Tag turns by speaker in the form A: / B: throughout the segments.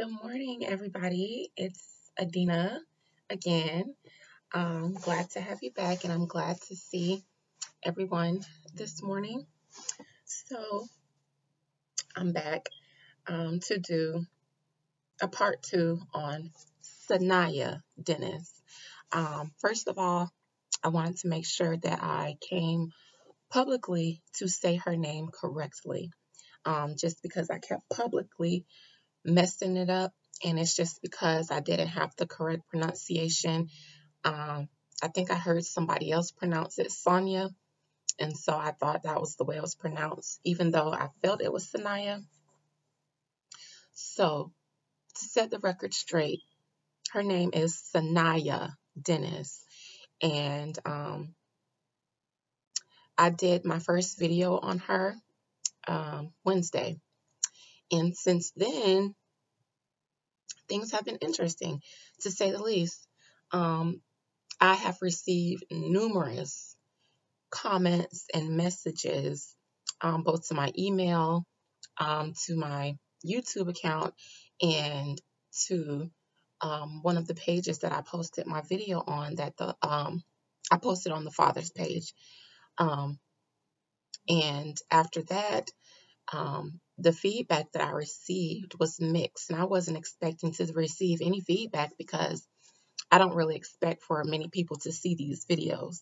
A: Good morning, everybody. It's Adina again. Um, glad to have you back, and I'm glad to see everyone this morning. So, I'm back um, to do a part two on Saniyya Dennis. Um, first of all, I wanted to make sure that I came publicly to say her name correctly. Um, just because I kept publicly messing it up, and it's just because I didn't have the correct pronunciation. Um, I think I heard somebody else pronounce it Sonia, and so I thought that was the way it was pronounced, even though I felt it was Saniyya. So, to set the record straight, her name is Saniyya Dennis, and um, I did my first video on her um, Wednesday. And since then, things have been interesting, to say the least. Um, I have received numerous comments and messages, um, both to my email, um, to my YouTube account, and to um, one of the pages that I posted my video on. That the um, I posted on the Father's page, um, and after that, um, the feedback that I received was mixed, and I wasn't expecting to receive any feedback because I don't really expect for many people to see these videos.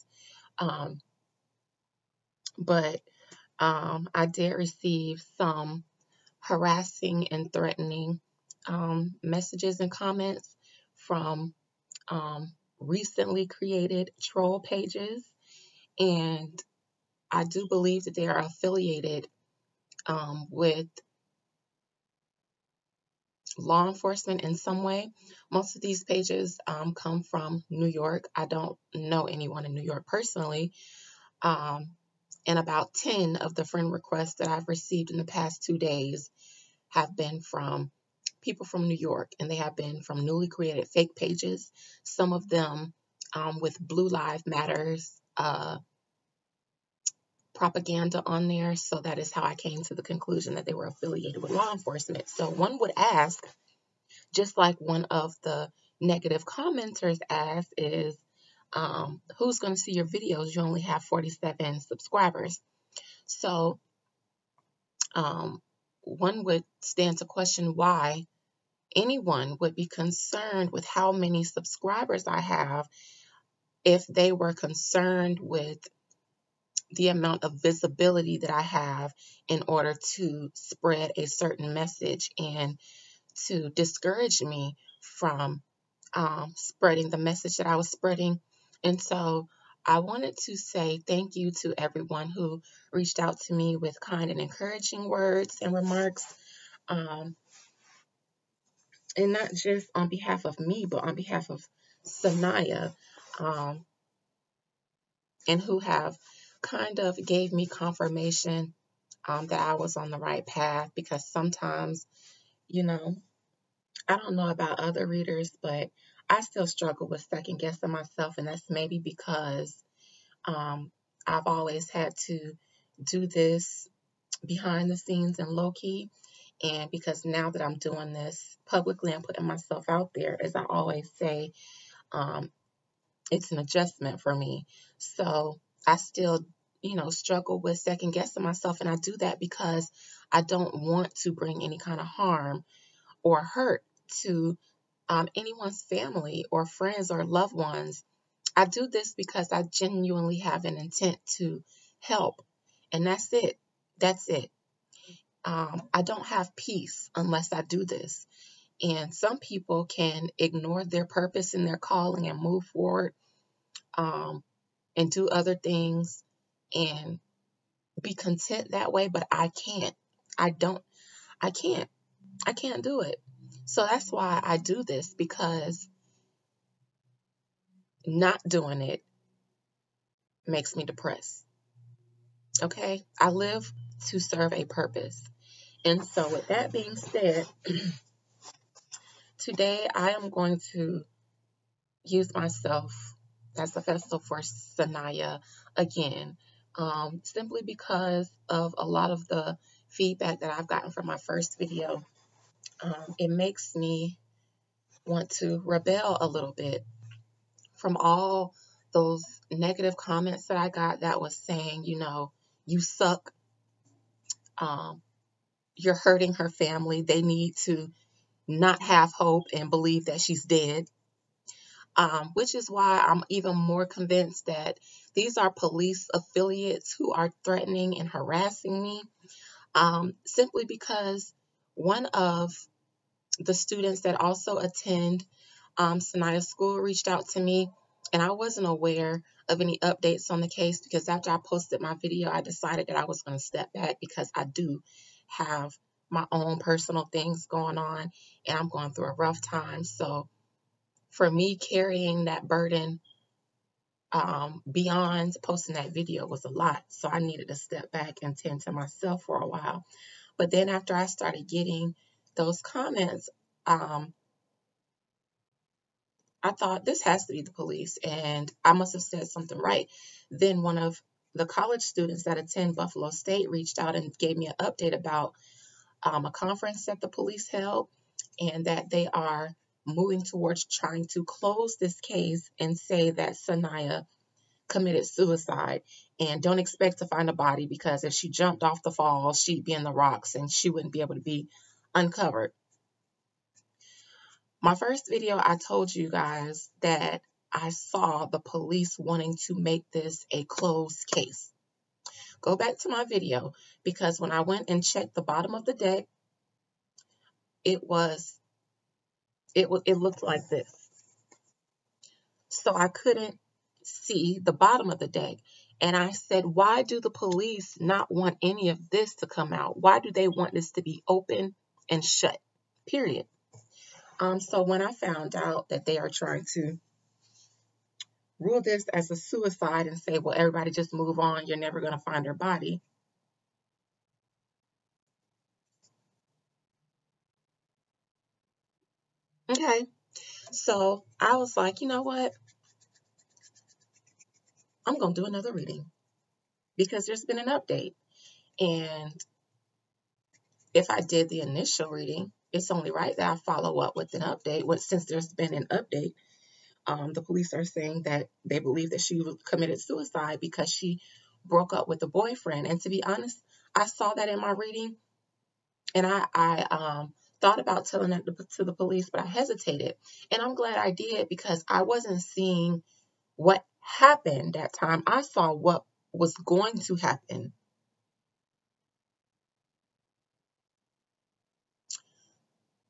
A: Um, but um, I did receive some harassing and threatening um, messages and comments from um, recently created troll pages, and I do believe that they are affiliated um, with law enforcement in some way. Most of these pages um, come from New York. I don't know anyone in New York personally. Um, and about 10 of the friend requests that I've received in the past two days have been from people from New York, and they have been from newly created fake pages. Some of them um, with Blue Lives Matters uh, propaganda on there. So that is how I came to the conclusion that they were affiliated with law enforcement. So one would ask, just like one of the negative commenters asked, is um, who's going to see your videos? You only have 47 subscribers. So um, one would stand to question why anyone would be concerned with how many subscribers I have if they were concerned with the amount of visibility that I have in order to spread a certain message and to discourage me from um, spreading the message that I was spreading. And so I wanted to say thank you to everyone who reached out to me with kind and encouraging words and remarks. Um, and not just on behalf of me, but on behalf of Saniyya, um, and who have kind of gave me confirmation um, that I was on the right path because sometimes, you know, I don't know about other readers, but I still struggle with second guessing myself, and that's maybe because um, I've always had to do this behind the scenes and low key. And because now that I'm doing this publicly and putting myself out there, as I always say, um, it's an adjustment for me. So I still, you know, struggle with second guessing myself. And I do that because I don't want to bring any kind of harm or hurt to um, anyone's family or friends or loved ones. I do this because I genuinely have an intent to help. And that's it. That's it. Um, I don't have peace unless I do this. And some people can ignore their purpose and their calling and move forward um, and do other things and be content that way, but I can't. I don't, I can't. I can't do it. So that's why I do this because not doing it makes me depressed. Okay? I live to serve a purpose. And so, with that being said, today I am going to use myself as the festival for Saniyya again, um, simply because of a lot of the feedback that I've gotten from my first video um, it makes me want to rebel a little bit from all those negative comments that I got that was saying, you know, you suck. Um, you're hurting her family. They need to not have hope and believe that she's dead. Um, which is why I'm even more convinced that these are police affiliates who are threatening and harassing me um, simply because one of the students that also attend um, School reached out to me, and I wasn't aware of any updates on the case because after I posted my video, I decided that I was going to step back because I do have my own personal things going on and I'm going through a rough time. So for me, carrying that burden um, beyond posting that video was a lot. So I needed to step back and tend to myself for a while. But then after I started getting those comments, um, I thought this has to be the police, and I must have said something right. Then one of the college students that attend Buffalo State reached out and gave me an update about um, a conference that the police held and that they are moving towards trying to close this case and say that Saniyya committed suicide and don't expect to find a body because if she jumped off the falls, she'd be in the rocks and she wouldn't be able to be uncovered. My first video, I told you guys that I saw the police wanting to make this a closed case. Go back to my video because when I went and checked the bottom of the deck, it was, it, it looked like this. So I couldn't see the bottom of the deck. And I said, why do the police not want any of this to come out? Why do they want this to be open and shut? Period. Um, so when I found out that they are trying to rule this as a suicide and say, well, everybody just move on, you're never going to find her body. Okay, so I was like, you know what? I'm going to do another reading because there's been an update. And if I did the initial reading, it's only right that I follow up with an update. But since there's been an update, um, the police are saying that they believe that she committed suicide because she broke up with a boyfriend. And to be honest, I saw that in my reading, and I, I um, thought about telling that to the police, but I hesitated. And I'm glad I did because I wasn't seeing what happened that time. I saw what was going to happen.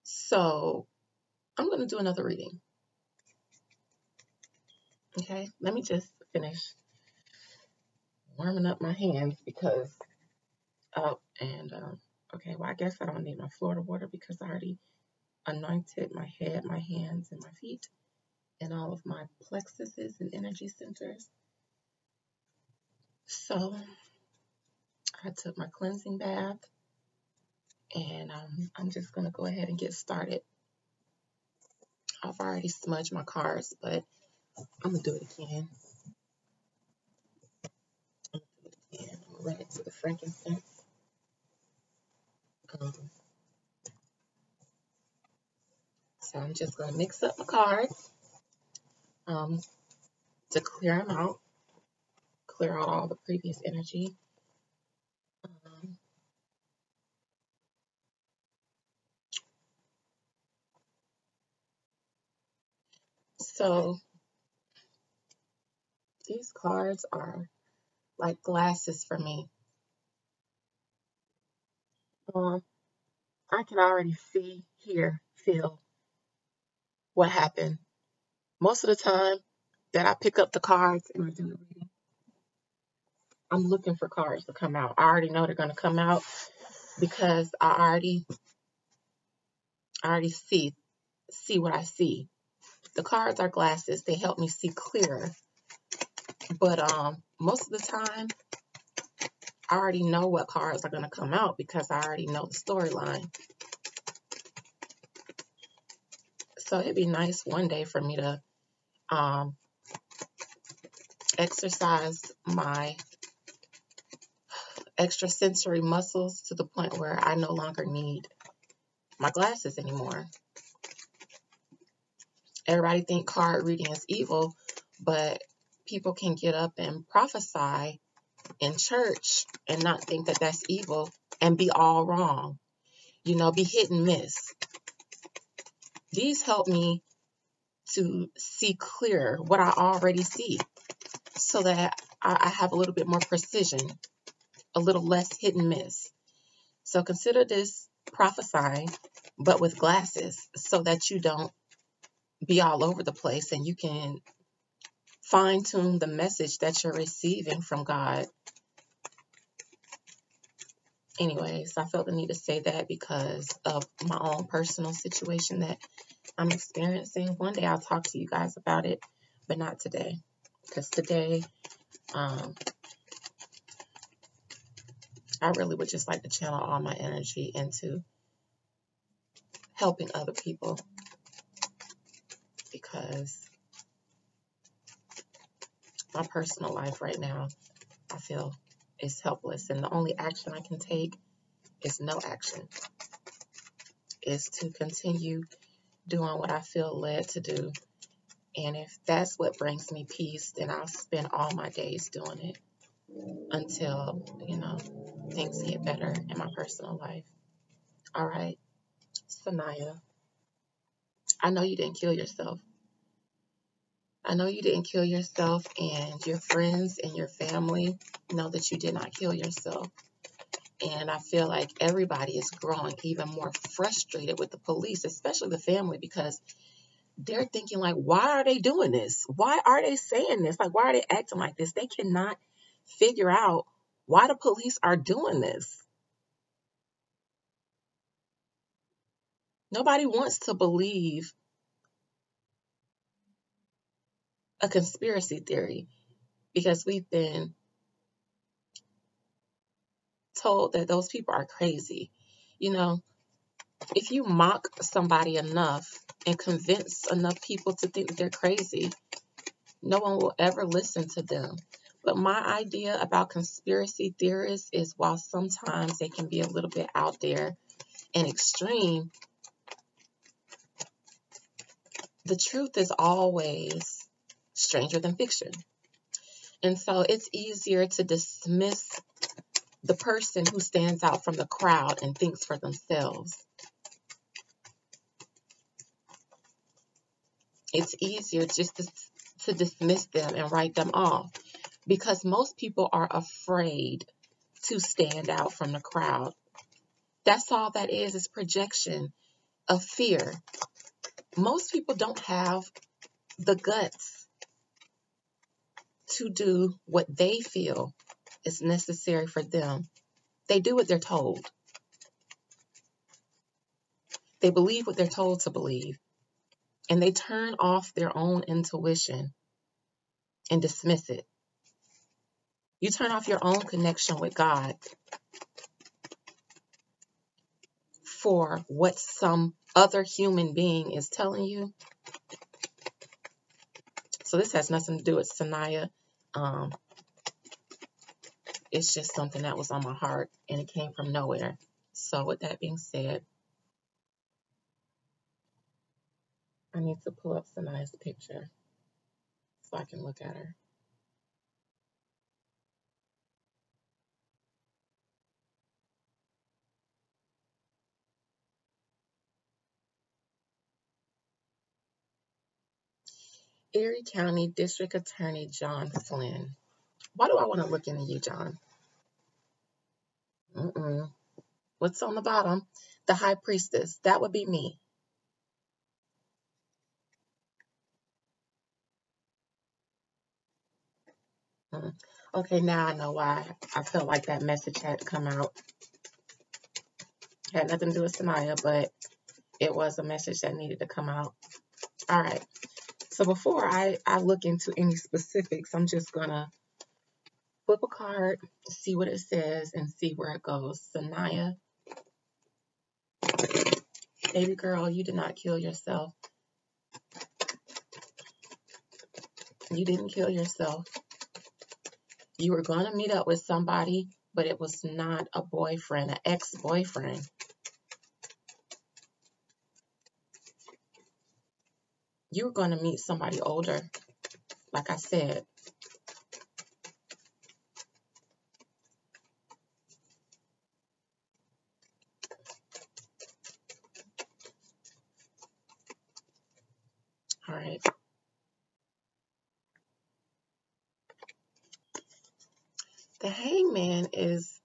A: So I'm going to do another reading. Okay, let me just finish warming up my hands because, oh, and, um, okay, well, I guess I don't need my Florida water because I already anointed my head, my hands, and my feet, and all of my plexuses and energy centers. So I took my cleansing bath and um, I'm just going to go ahead and get started. I've already smudged my cards, but I'm going to do it again. I'm going to do it again. I'm going to run it to the frankincense. Um, so I'm just going to mix up my cards um, to clear them out, clear out all the previous energy. So these cards are like glasses for me. Um, I can already see, hear, feel what happened. Most of the time that I pick up the cards and I do the reading, I'm looking for cards to come out. I already know they're going to come out because I already, I already see, see what I see. The cards are glasses. They help me see clearer. But um, most of the time, I already know what cards are going to come out because I already know the storyline. So it'd be nice one day for me to um, exercise my extrasensory muscles to the point where I no longer need my glasses anymore. Everybody think card reading is evil, but people can get up and prophesy in church and not think that that's evil and be all wrong. You know, be hit and miss. These help me to see clear what I already see so that I have a little bit more precision, a little less hit and miss. So consider this prophesying, but with glasses so that you don't be all over the place and you can fine tune the message that you're receiving from God. Anyways, I felt the need to say that because of my own personal situation that I'm experiencing. One day I'll talk to you guys about it, but not today. Because today, um, I really would just like to channel all my energy into helping other people because my personal life right now, I feel is helpless. And the only action I can take is no action, is to continue doing what I feel led to do. And if that's what brings me peace, then I'll spend all my days doing it until, you know, things get better in my personal life. All right, Saniyya, I know you didn't kill yourself. I know you didn't kill yourself, and your friends and your family know that you did not kill yourself. And I feel like everybody is growing even more frustrated with the police, especially the family, because they're thinking like, why are they doing this? Why are they saying this? Like, why are they acting like this? They cannot figure out why the police are doing this. Nobody wants to believe a conspiracy theory because we've been told that those people are crazy. You know, if you mock somebody enough and convince enough people to think they're crazy, no one will ever listen to them. But my idea about conspiracy theorists is while sometimes they can be a little bit out there and extreme, the truth is always stranger than fiction. And so it's easier to dismiss the person who stands out from the crowd and thinks for themselves. It's easier just to, to dismiss them and write them off because most people are afraid to stand out from the crowd. That's all that is, is projection of fear. Most people don't have the guts to do what they feel is necessary for them. They do what they're told. They believe what they're told to believe. And they turn off their own intuition and dismiss it. You turn off your own connection with God for what some other human being is telling you. So this has nothing to do with Saniyya um, it's just something that was on my heart and it came from nowhere. So with that being said, I need to pull up Saniyya's picture so I can look at her. Erie County District Attorney John Flynn. Why do I want to look into you, John? Mm-mm. What's on the bottom? The High Priestess. That would be me. Mm. Okay, now I know why I felt like that message had come out. Had nothing to do with Saniyya, but it was a message that needed to come out. All right. So before I, I look into any specifics, I'm just going to flip a card, see what it says, and see where it goes. Saniyya, baby girl, you did not kill yourself. You didn't kill yourself. You were going to meet up with somebody, but it was not a boyfriend, an ex-boyfriend. You're going to meet somebody older. Like I said, All right. The hangman is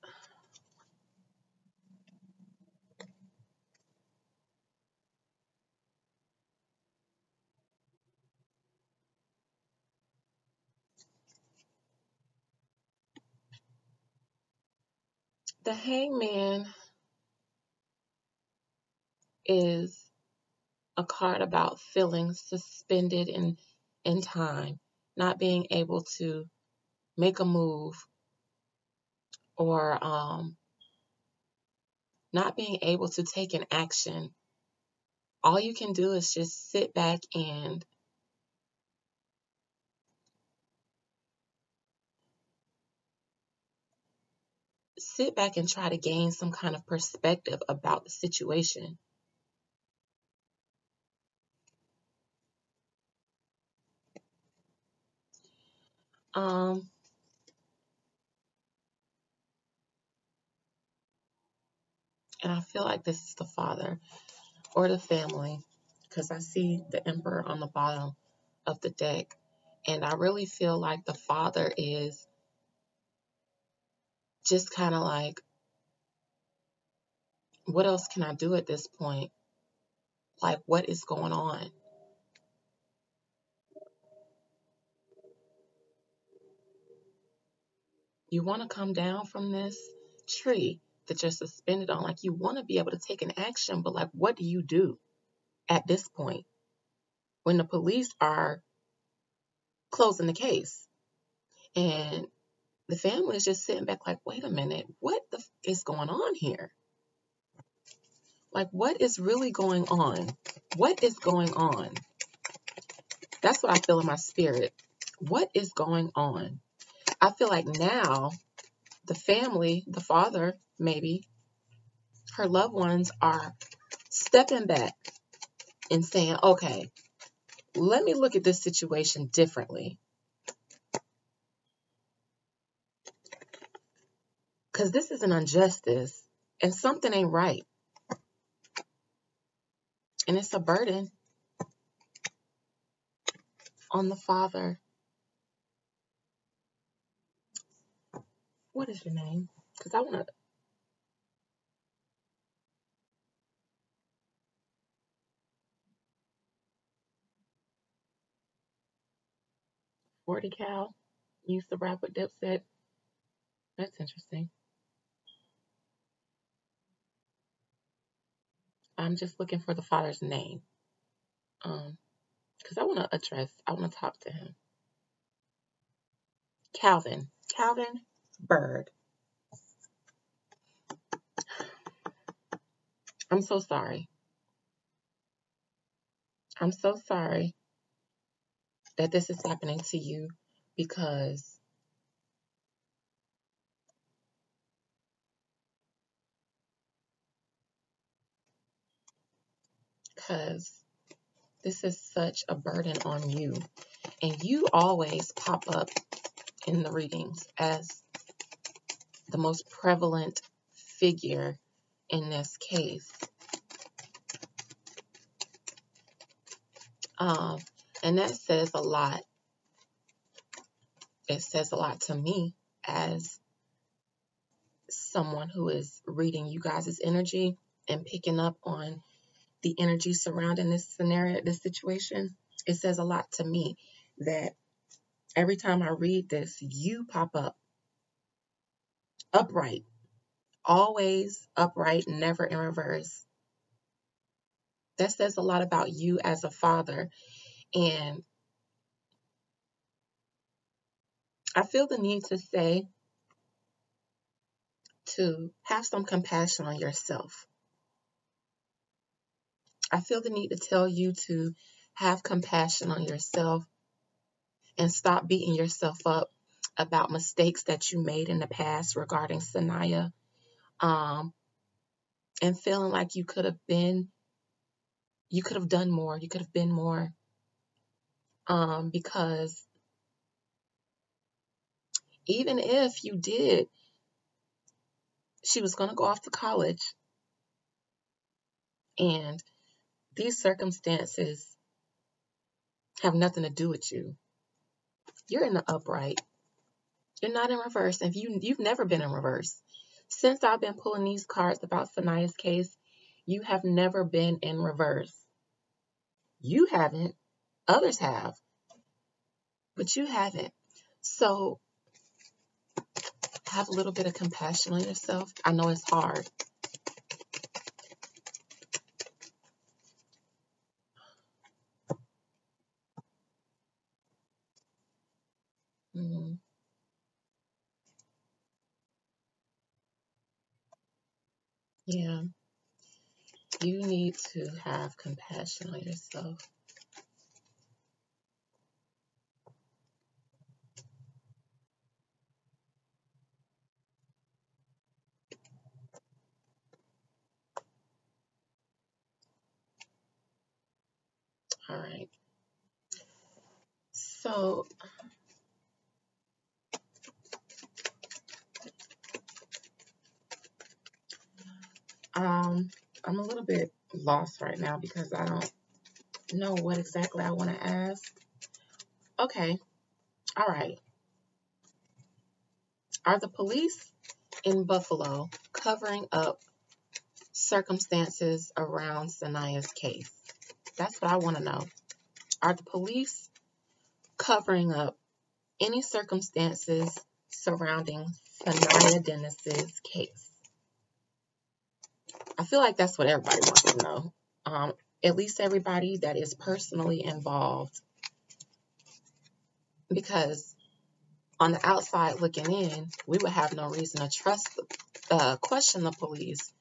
A: the hangman is a card about feeling suspended in in time, not being able to make a move or um, not being able to take an action. All you can do is just sit back and sit back and try to gain some kind of perspective about the situation. Um, and I feel like this is the father or the family because I see the emperor on the bottom of the deck. And I really feel like the father is just kind of like, what else can I do at this point? Like, what is going on? You want to come down from this tree that you're suspended on. Like, you want to be able to take an action, but like, what do you do at this point when the police are closing the case? And the family is just sitting back, like, wait a minute, what the f- is going on here? Like, what is really going on? What is going on? That's what I feel in my spirit. What is going on? I feel like now the family, the father, maybe, her loved ones are stepping back and saying, okay, let me look at this situation differently. Because this is an injustice and something ain't right. And it's a burden on the father. What is your name? Because I want to. Forty Cal used to rap with Dipset. That's interesting. I'm just looking for the father's name. Um, because I want to address. I want to talk to him. Calvin. Calvin Bird. I'm so sorry. I'm so sorry that this is happening to you because because this is such a burden on you. And you always pop up in the readings as the most prevalent figure in this case. Um, and that says a lot. It says a lot to me as someone who is reading you guys' energy and picking up on the energy surrounding this scenario, this situation. It says a lot to me that every time I read this, you pop up upright, always upright, never in reverse. That says a lot about you as a father. And I feel the need to say, to have some compassion on yourself. I feel the need to tell you to have compassion on yourself and stop beating yourself up about mistakes that you made in the past regarding Saniyya um, and feeling like you could have been, you could have done more, you could have been more. um, because even if you did, she was going to go off to college, and these circumstances have nothing to do with you. You're in the upright. You're not in reverse. If you you've never been in reverse. Since I've been pulling these cards about Saniyya's case, you have never been in reverse. You haven't. Others have. But you haven't. So have a little bit of compassion on yourself. I know it's hard. Mm. Yeah. You need to have compassion on yourself. All right. So, um, I'm a little bit lost right now because I don't know what exactly I want to ask. Okay. All right. Are the police in Buffalo covering up circumstances around Saniyya's case? That's what I want to know. Are the police covering up any circumstances surrounding Saniyya Dennis's case? I feel like that's what everybody wants to know. Um, at least everybody that is personally involved. Because on the outside looking in, we would have no reason to trust, uh, question the police.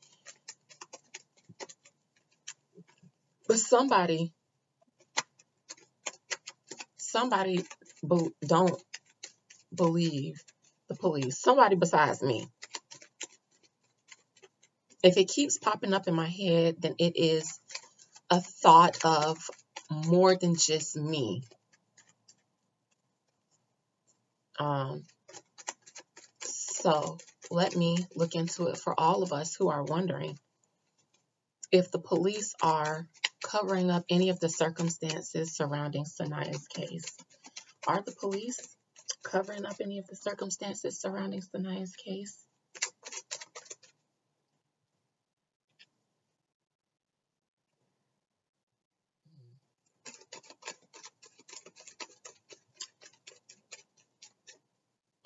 A: But somebody, somebody don't believe the police. Somebody besides me. If it keeps popping up in my head, then it is a thought of more than just me. Um, so let me look into it for all of us who are wondering if the police are covering up any of the circumstances surrounding Saniyya's case. Are the police covering up any of the circumstances surrounding Saniyya's case?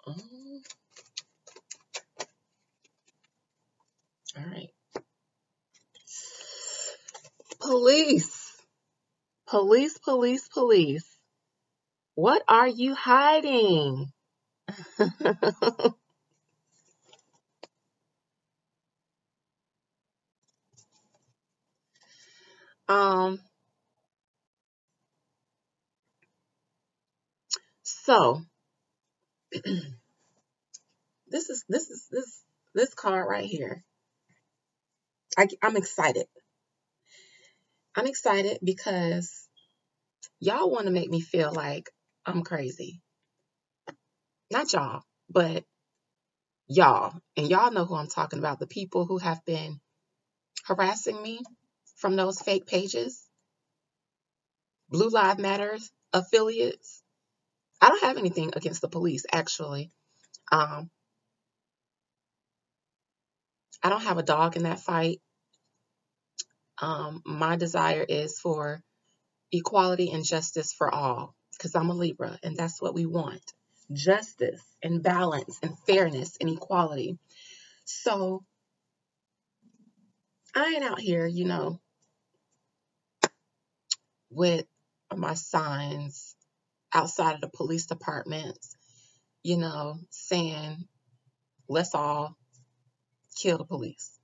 A: Um, all right. Police, police, police, police. What are you hiding? um, so this is this is this this card right here. I, I'm excited. I'm excited because y'all want to make me feel like I'm crazy. Not y'all, but y'all. And y'all know who I'm talking about. The people who have been harassing me from those fake pages, Blue Lives Matters affiliates. I don't have anything against the police, actually. Um, I don't have a dog in that fight. Um, my desire is for equality and justice for all because I'm a Libra and that's what we want justice and balance and fairness and equality. So I ain't out here, you know, with my signs outside of the police departments, you know, saying, let's all kill the police.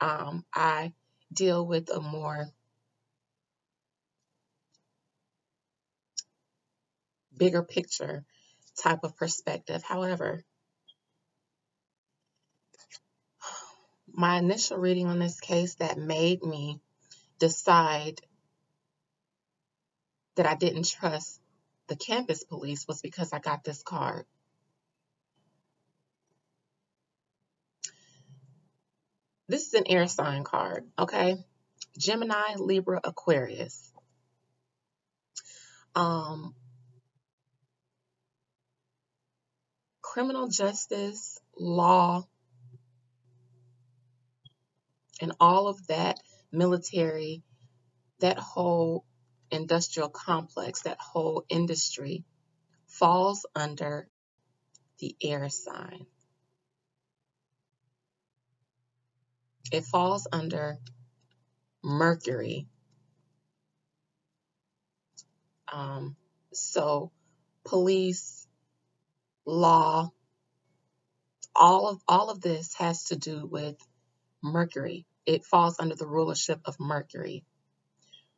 A: Um, I deal with a more bigger picture type of perspective. However, my initial reading on this case that made me decide that I didn't trust the campus police was because I got this card. This is an air sign card, okay? Gemini, Libra, Aquarius. Um, criminal justice, law, and all of that military, that whole industrial complex, that whole industry falls under the air sign. It falls under Mercury. Um, so, police, law, all of all of this has to do with Mercury. It falls under the rulership of Mercury.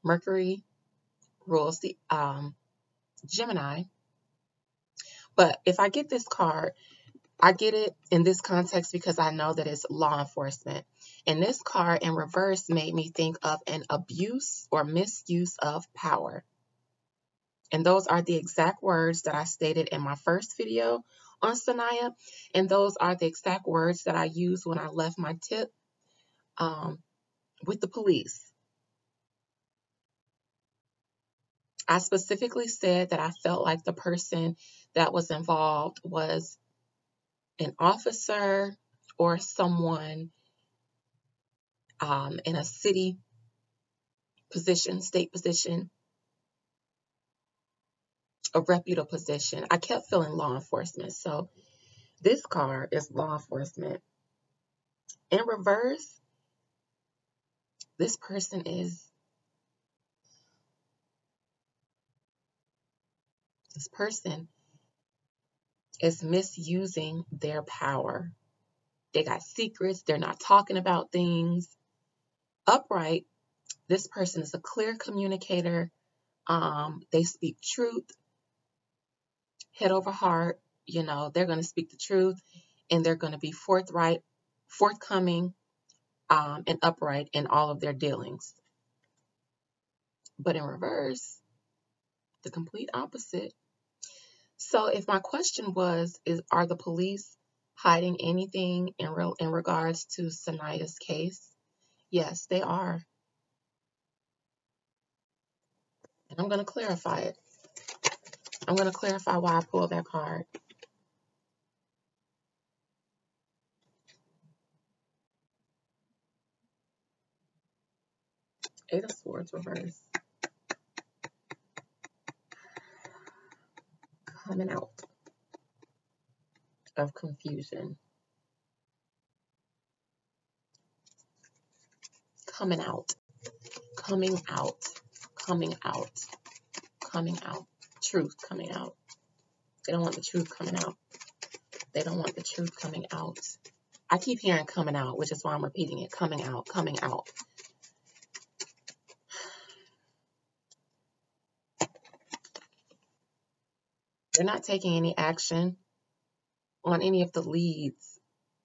A: Mercury rules the um, Gemini. But if I get this card, I get it in this context because I know that it's law enforcement. And this card in reverse made me think of an abuse or misuse of power. And those are the exact words that I stated in my first video on Saniyya. And those are the exact words that I used when I left my tip um, with the police. I specifically said that I felt like the person that was involved was an officer or someone um, in a city position, state position, a reputable position. I kept feeling law enforcement. So this car is law enforcement. In reverse, this person is this person is misusing their power. They got secrets, they're not talking about things. Upright, this person is a clear communicator. Um, they speak truth, head over heart. You know, they're going to speak the truth and they're going to be forthright, forthcoming, um, and upright in all of their dealings. But in reverse, the complete opposite. So if my question was, is are the police hiding anything in real in regards to Saniyya's case? Yes, they are. And I'm going to clarify it. I'm going to clarify why I pulled that card. Eight of Swords reverse. Coming out of confusion. Coming out. Coming out. Coming out. Coming out. Truth coming out. They don't want the truth coming out. They don't want the truth coming out. I keep hearing coming out, which is why I'm repeating it. Coming out, coming out. They're not taking any action on any of the leads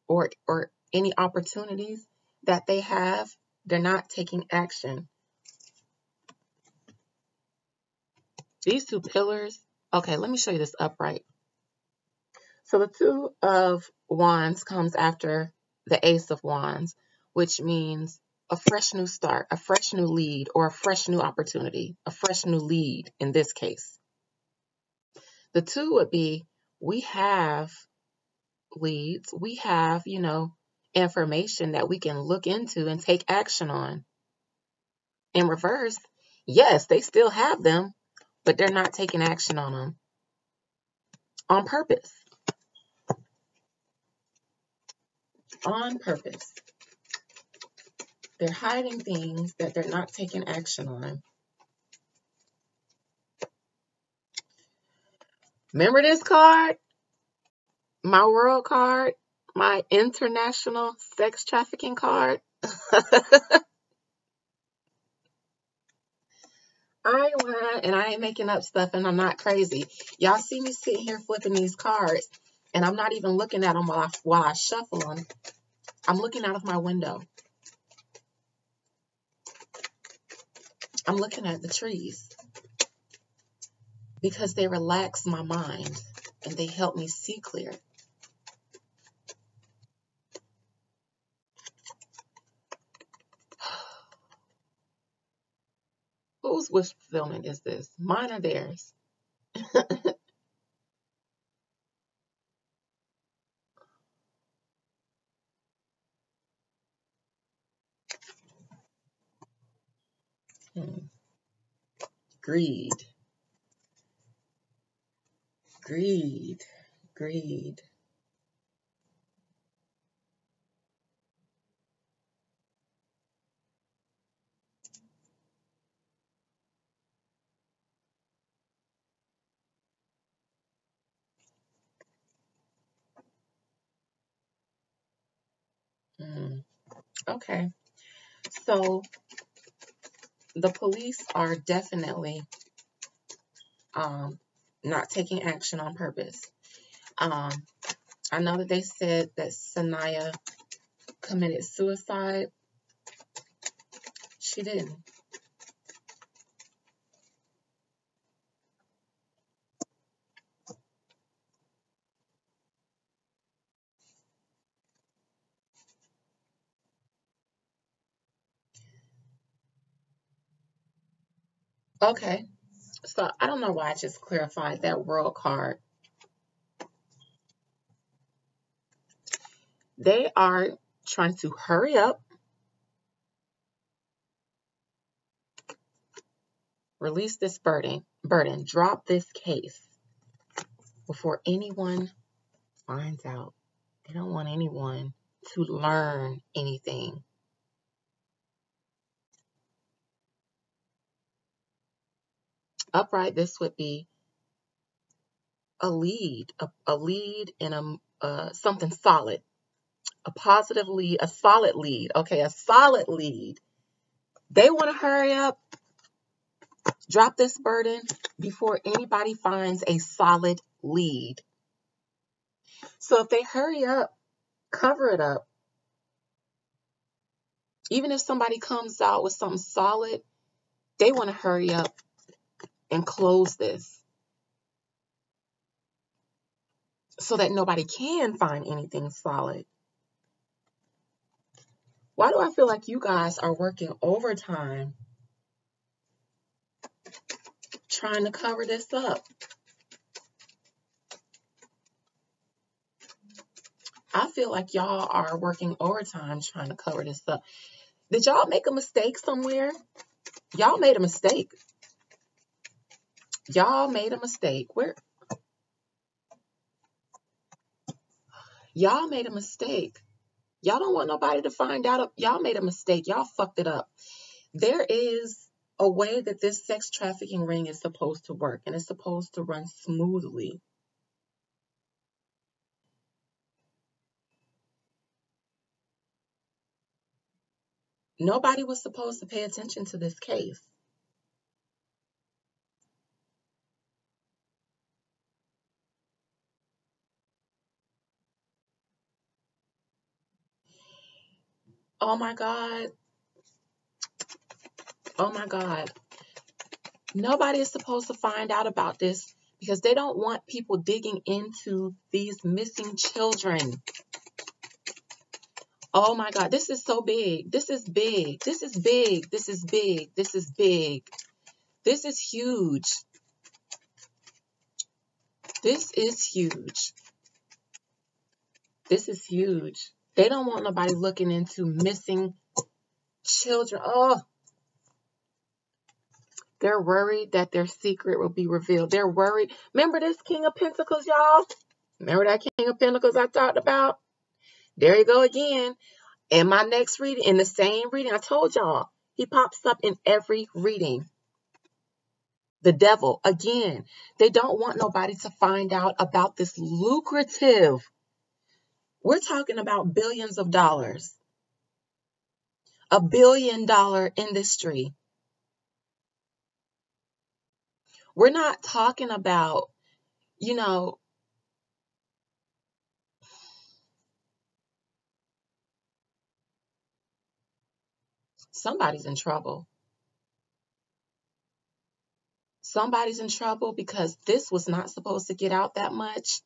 A: or or any opportunities that they have. They're not taking action. These two pillars, okay, let me show you this upright. So the two of wands comes after the ace of wands, which means a fresh new start, a fresh new lead, or a fresh new opportunity, a fresh new lead in this case. The two would be we have leads, we have, you know, information that we can look into and take action on. In reverse, yes, they still have them, but they're not taking action on them on purpose. On purpose. They're hiding things that they're not taking action on. Remember this card? My world card? My international sex trafficking card? I and I ain't making up stuff and I'm not crazy. Y'all see me sitting here flipping these cards and I'm not even looking at them while I, while I shuffle them. I'm looking out of my window. I'm looking at the trees. because they relax my mind and they help me see clear. Whose wish fulfillment is this? Mine or theirs? Hmm. Greed. Greed. Greed. Okay. So the police are definitely um, not taking action on purpose. Um, I know that they said that Saniyya committed suicide. She didn't. Okay. So I don't know why I just clarified that world card. They are trying to hurry up, release this burden, burden, drop this case before anyone finds out. They don't want anyone to learn anything. Upright, this would be a lead, a, a lead in a uh, something solid, a positive lead, a solid lead. Okay, a solid lead. They want to hurry up, drop this burden before anybody finds a solid lead. So if they hurry up, cover it up. Even if somebody comes out with something solid, they want to hurry up and close this so that nobody can find anything solid. Why do I feel like you guys are working overtime trying to cover this up? I feel like y'all are working overtime trying to cover this up. Did y'all make a mistake somewhere? Y'all made a mistake. Y'all made a mistake. Where y'all made a mistake. Y'all don't want nobody to find out. Y'all made a mistake. Y'all fucked it up. There is a way that this sex trafficking ring is supposed to work, and it's supposed to run smoothly. Nobody was supposed to pay attention to this case. Oh my God. Oh my God. Nobody is supposed to find out about this because they don't want people digging into these missing children. Oh my God, this is so big. This is big. This is big. This is big. This is big. This is huge. This is huge. This is huge. They don't want nobody looking into missing children. Oh, they're worried that their secret will be revealed. They're worried. Remember this King of Pentacles, y'all? Remember that King of Pentacles I talked about? There you go again. In my next reading, in the same reading, I told y'all, he pops up in every reading. The devil, again, they don't want nobody to find out about this lucrative we're talking about billions of dollars, a billion dollar industry. We're not talking about, you know, somebody's in trouble. somebody's in trouble because this was not supposed to get out that much.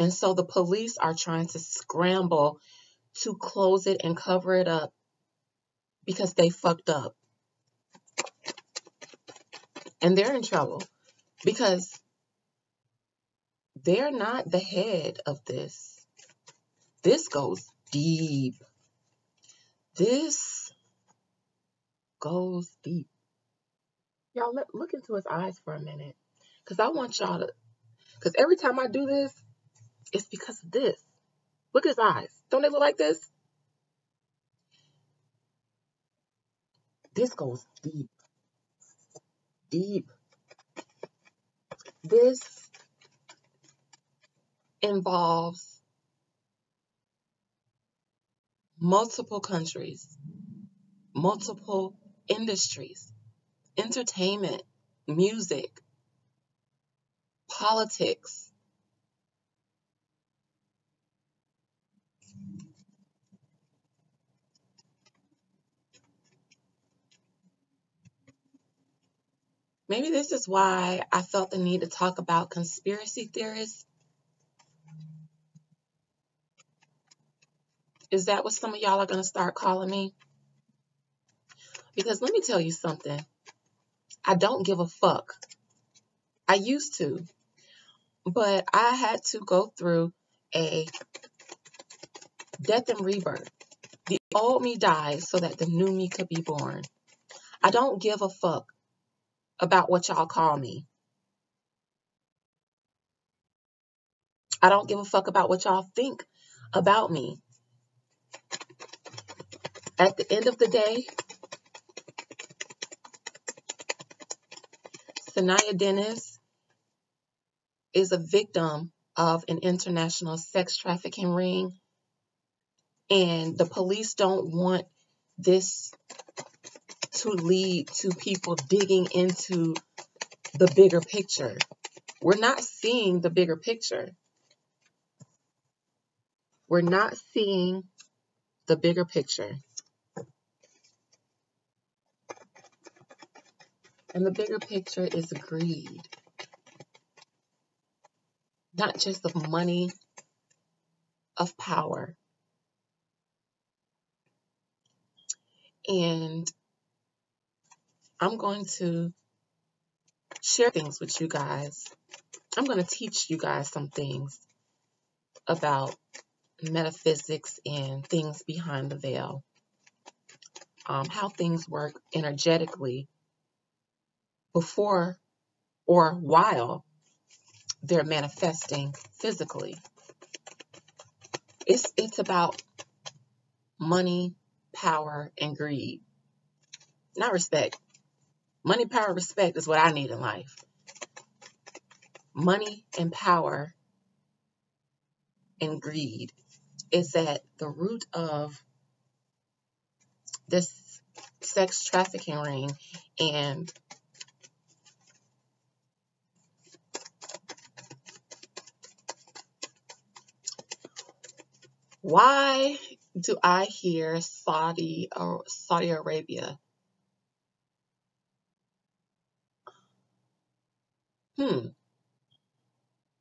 A: And so the police are trying to scramble to close it and cover it up because they fucked up. And they're in trouble because they're not the head of this. This goes deep. This goes deep. Y'all look, into his eyes for a minute. Because I want y'all to, because every time I do this, it's because of this. Look at his eyes. Don't they look like this? This goes deep. Deep. This involves multiple countries, multiple industries, entertainment, music, politics. Maybe this is why I felt the need to talk about conspiracy theorists. Is that what some of y'all are going to start calling me? Because let me tell you something. I don't give a fuck. I used to. But I had to go through a death and rebirth. The old me died so that the new me could be born. I don't give a fuck about what y'all call me. I don't give a fuck about what y'all think about me. At the end of the day, Saniyya Dennis is a victim of an international sex trafficking ring, and the police don't want this to lead to people digging into the bigger picture. We're not seeing the bigger picture. We're not seeing the bigger picture. And the bigger picture is greed. Not just of money, of power. And I'm going to share things with you guys. I'm going to teach you guys some things about metaphysics and things behind the veil, um, how things work energetically before or while they're manifesting physically. It's, it's about money, power, and greed, not respect. Money, power, respect is what I need in life. Money and power and greed is at the root of this sex trafficking ring and why do I hear Saudi or Saudi Arabia Hmm.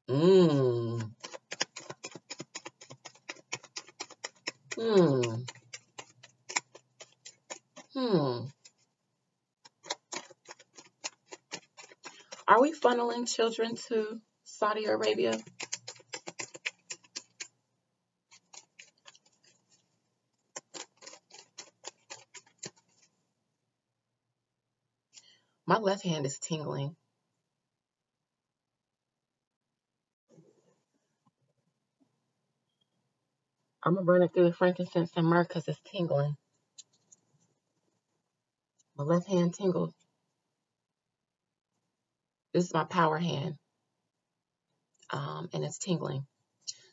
A: Mm. Hmm. Hmm. Are we funneling children to Saudi Arabia? My left hand is tingling. I'm gonna run it through the frankincense and myrrh because it's tingling. My left hand tingled. This is my power hand. Um, and it's tingling.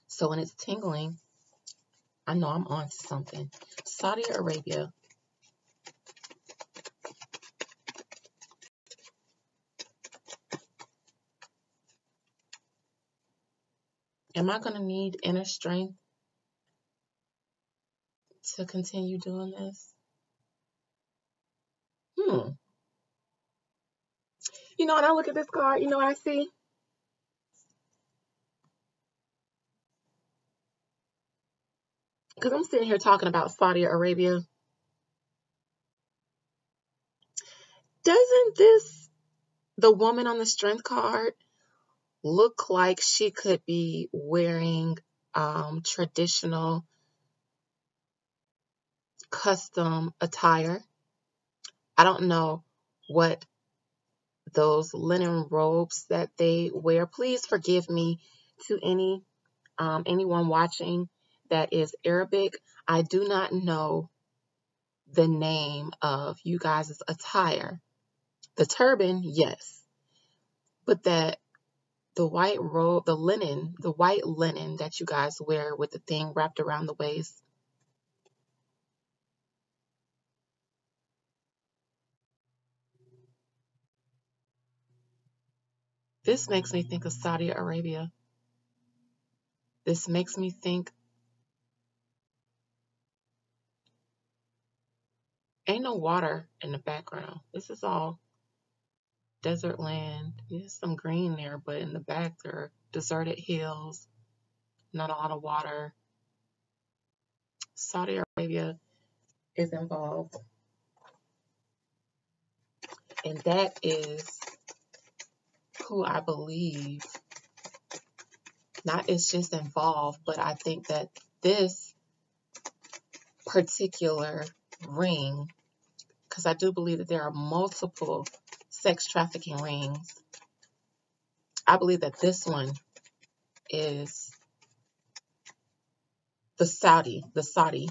A: So when it's tingling, I know I'm on to something. Saudi Arabia. Am I going to need inner strength to continue doing this? hmm. You know, when I look at this card, you know what I see? Because I'm sitting here talking about Saudi Arabia. Doesn't this, the woman on the strength card, look like she could be wearing um, traditional custom attire? I don't know what those linen robes that they wear. Please forgive me to any um, anyone watching that is Arabic. I do not know the name of you guys' attire. The turban, yes, but that the white robe, the linen, the white linen that you guys wear with the thing wrapped around the waist. This makes me think of Saudi Arabia. This makes me think ain't no water in the background. This is all desert land. There's some green there, but in the back there are deserted hills, not a lot of water. Saudi Arabia is involved. And that is who I believe not is just involved, but I think that this particular ring, because I do believe that there are multiple sex trafficking rings, I believe that this one is the Saudi, the Saudi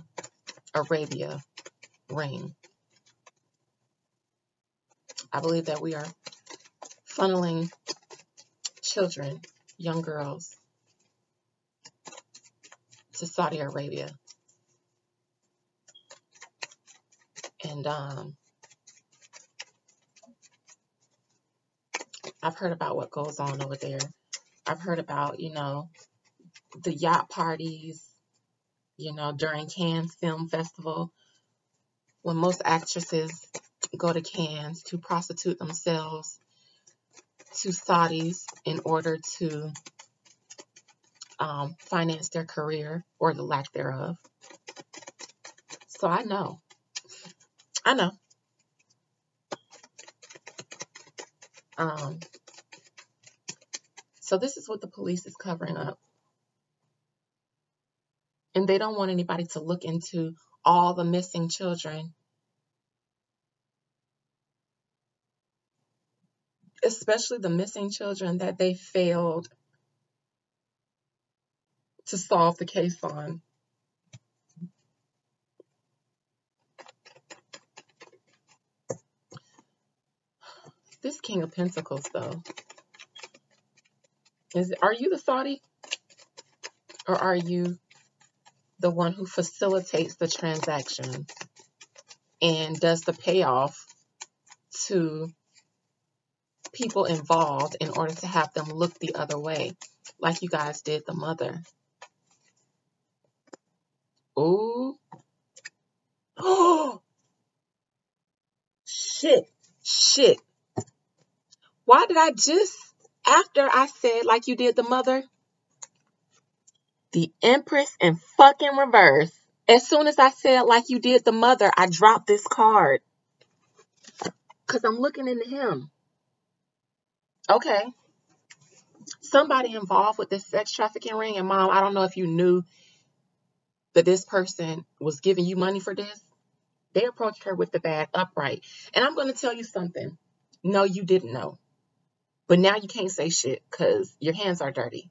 A: Arabia ring. I believe that we are funneling children, young girls, to Saudi Arabia. And um, I've heard about what goes on over there. I've heard about, you know, the yacht parties, you know, during Cannes Film Festival, when most actresses go to Cannes to prostitute themselves to Saudis in order to um, finance their career or the lack thereof. So I know. I know. Um, so this is what the police is covering up. And they don't want anybody to look into all the missing children especially the missing children that they failed to solve the case on. This King of Pentacles, though, is are you the Saudi, or are you the one who facilitates the transaction and does the payoff to people involved in order to have them look the other way, like you guys did the mother. Ooh. Oh. Shit. Shit. Why did I just, after I said like you did the mother, the Empress in fucking reverse. As soon as I said like you did the mother, I dropped this card. Because I'm looking into him. Okay. Somebody involved with this sex trafficking ring, and mom, I don't know if you knew that this person was giving you money for this. They approached her with the bag upright. And I'm going to tell you something. No, you didn't know. But now you can't say shit because your hands are dirty.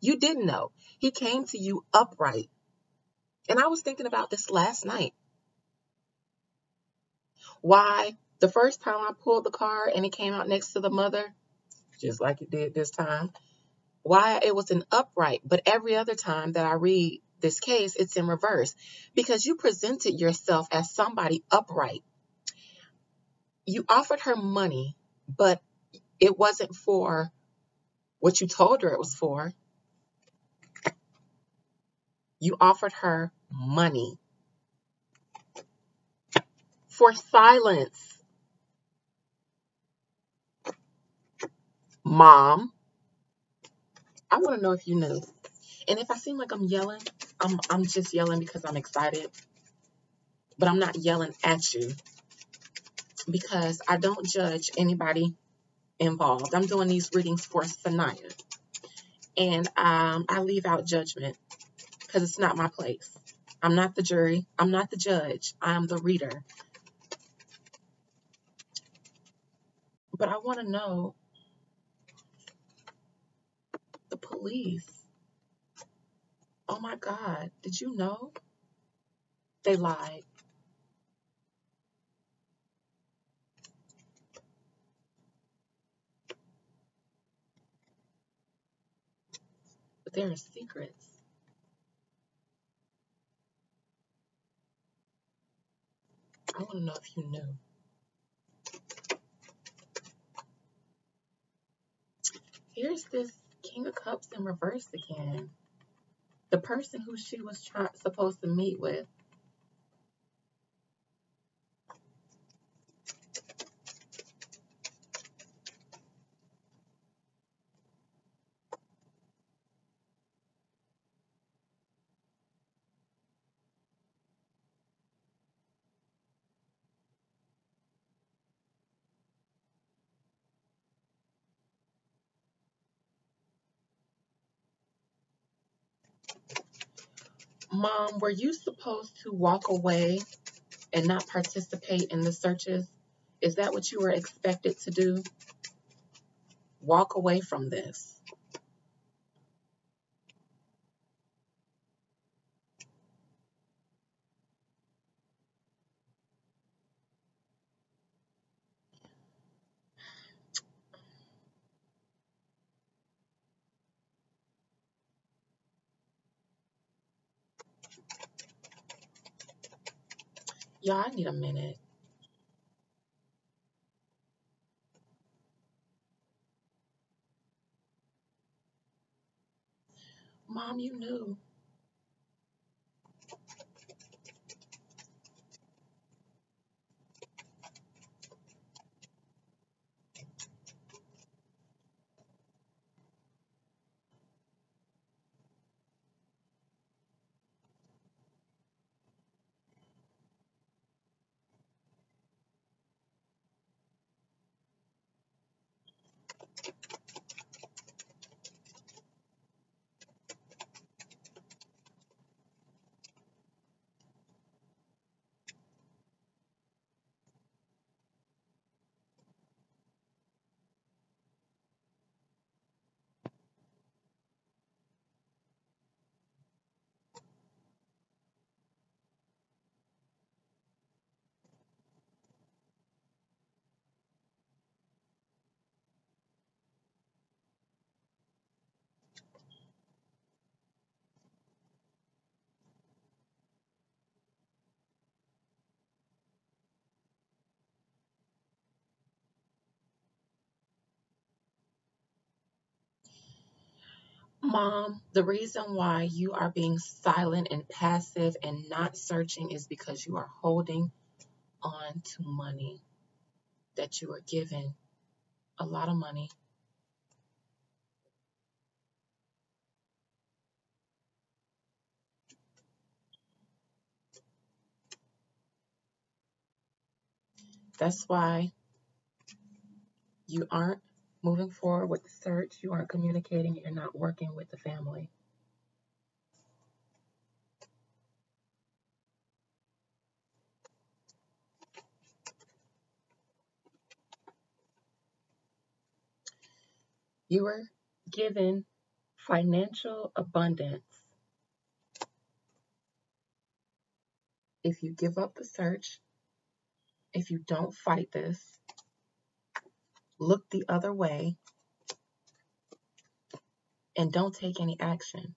A: You didn't know. He came to you upright. And I was thinking about this last night. Why the first time I pulled the card and it came out next to the mother, just like it did this time, why it was an upright, but every other time that I read this case, it's in reverse because you presented yourself as somebody upright. You offered her money, but it wasn't for what you told her it was for. You offered her money for silence. Mom, I want to know if you knew. And if I seem like I'm yelling, I'm I'm just yelling because I'm excited. But I'm not yelling at you because I don't judge anybody involved. I'm doing these readings for Saniyya. And um, I leave out judgment because it's not my place. I'm not the jury. I'm not the judge. I'm the reader. But I want to know police. Oh my God, did you know? They lied. But there are secrets. I want to know if you knew. Here's this King of Cups in reverse again. The person who she was trying, supposed to meet with. Mom, were you supposed to walk away and not participate in the searches? Is that what you were expected to do? Walk away from this. Y'all, I need a minute. Mom, you knew. Mom, the reason why you are being silent and passive and not searching is because you are holding on to money that you are given. A lot of money. That's why you aren't moving forward with the search, you aren't communicating, you're not working with the family. You were given financial abundance if you give up the search, if you don't fight this, look the other way, and don't take any action.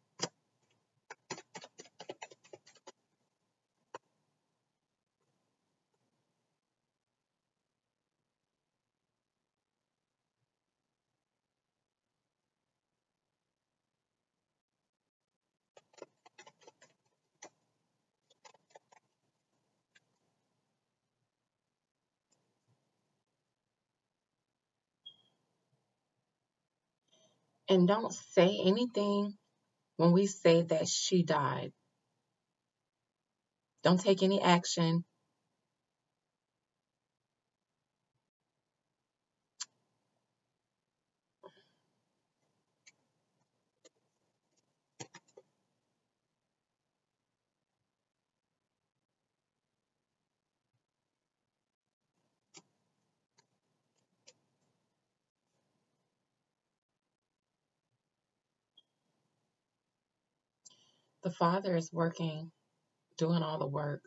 A: And don't say anything when we say that she died. Don't take any action. Father is working, doing all the work,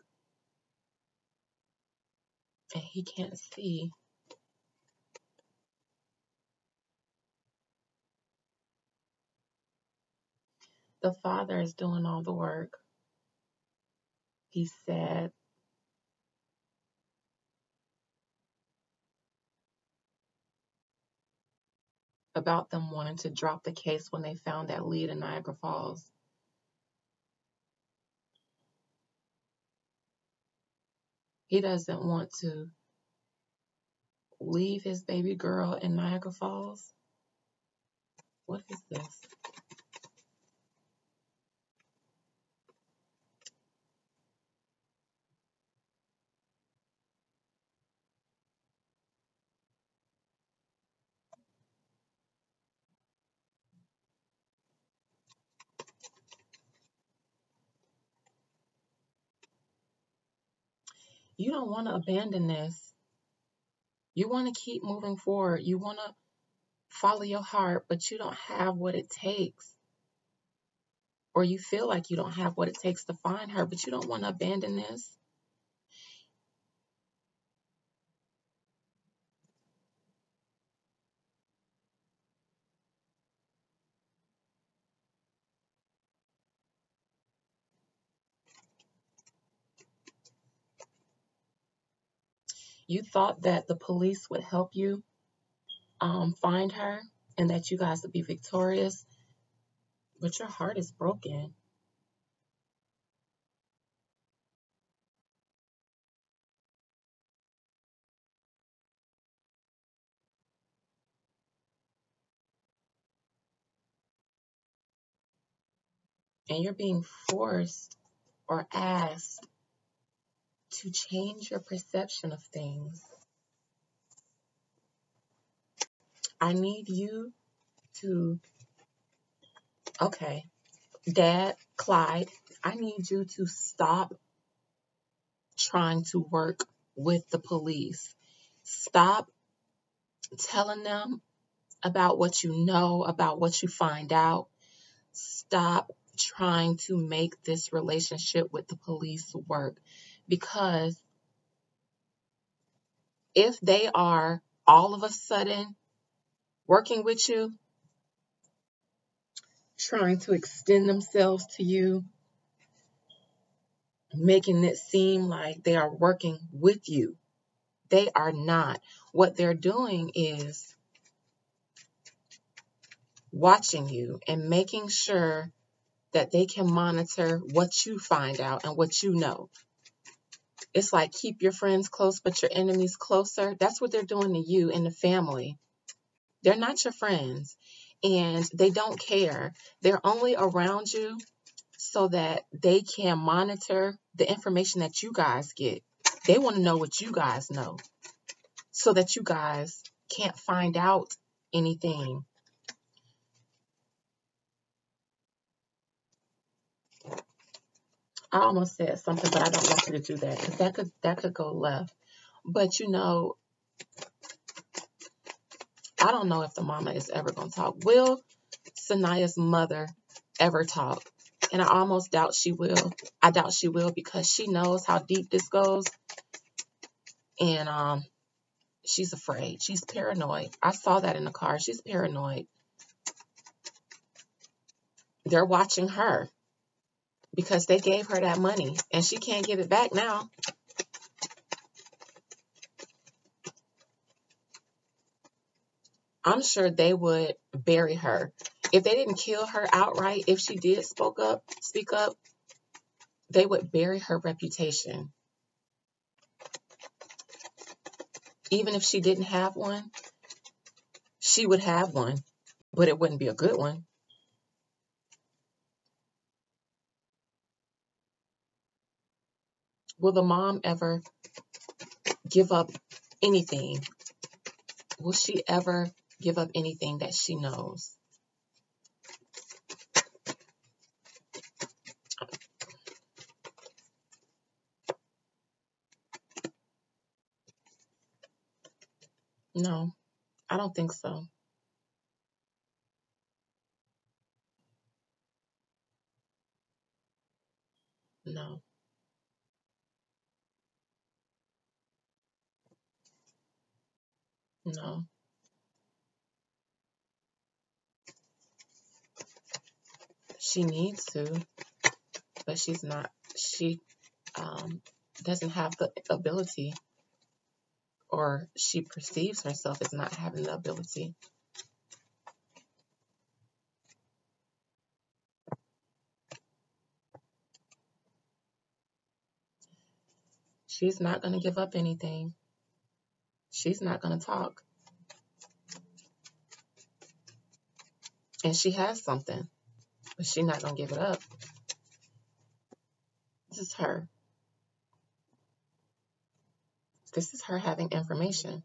A: and he can't see. The father is doing all the work. He said, about them wanting to drop the case when they found that lead in Niagara Falls. He doesn't want to leave his baby girl in Niagara Falls. What is this? You don't want to abandon this. You want to keep moving forward. You want to follow your heart, but you don't have what it takes. Or you feel like you don't have what it takes to find her, but you don't want to abandon this. You thought that the police would help you um, find her and that you guys would be victorious, but your heart is broken. And you're being forced or asked to change your perception of things. I need you to, okay, Dad, Clyde, I need you to stop trying to work with the police. Stop telling them about what you know, about what you find out. Stop trying to make this relationship with the police work because if they are all of a sudden working with you, trying to extend themselves to you, making it seem like they are working with you. They are not. What they're doing is watching you and making sure that they can monitor what you find out and what you know. It's like keep your friends close, but your enemies closer. That's what they're doing to you and the family. They're not your friends and they don't care. They're only around you so that they can monitor the information that you guys get. They want to know what you guys know so that you guys can't find out anything. I almost said something, but I don't want you to do that because that could that could go left. But you know, I don't know if the mama is ever gonna talk. Will Saniyya's mother ever talk? And I almost doubt she will. I doubt she will because she knows how deep this goes. And um she's afraid. She's paranoid. I saw that in the car. She's paranoid. They're watching her because they gave her that money and she can't give it back now. I'm sure they would bury her. If they didn't kill her outright, if she did spoke up, speak up, they would bury her reputation. Even if she didn't have one, she would have one but it wouldn't be a good one. Will the mom ever give up anything? Will she ever give up anything that she knows? No, I don't think so. No. No. She needs to, but she's not, she um, doesn't have the ability, or she perceives herself as not having the ability. She's not going to give up anything. She's not going to talk. And she has something, but she's not going to give it up. This is her. This is her having information.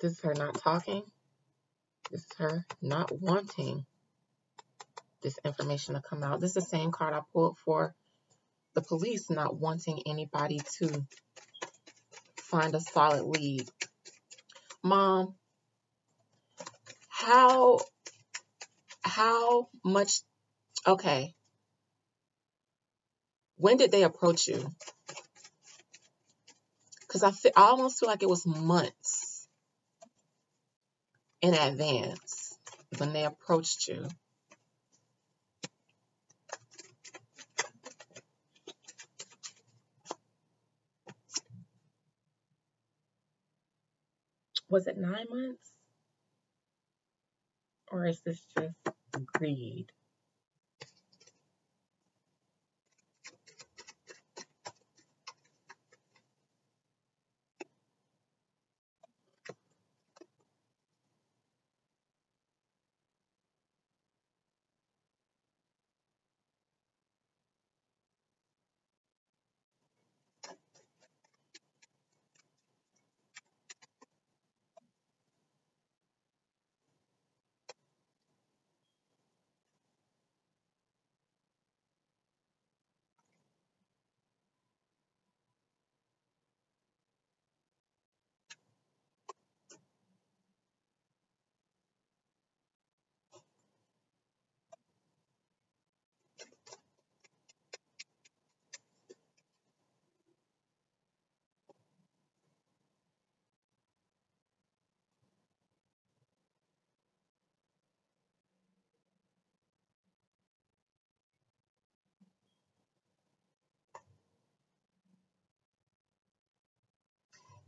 A: This is her not talking. This is her not wanting this information to come out. This is the same card I pulled for the police not wanting anybody to find a solid lead. Mom, how how much okay. When did they approach you? Because I, feel, I almost feel like it was months in advance when they approached you. Was it nine months? Or is this just greed?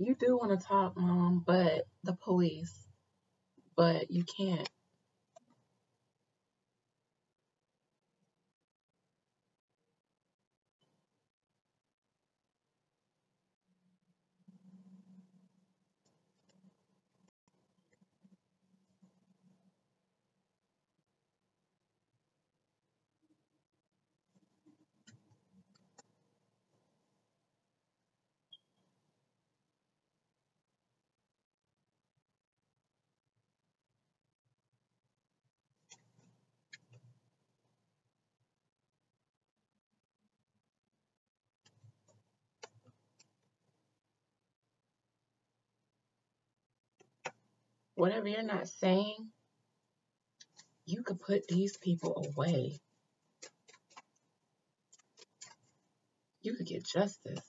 A: You do want to talk, Mom, but the police, but you can't. Whatever you're not saying, you could put these people away. You could get justice.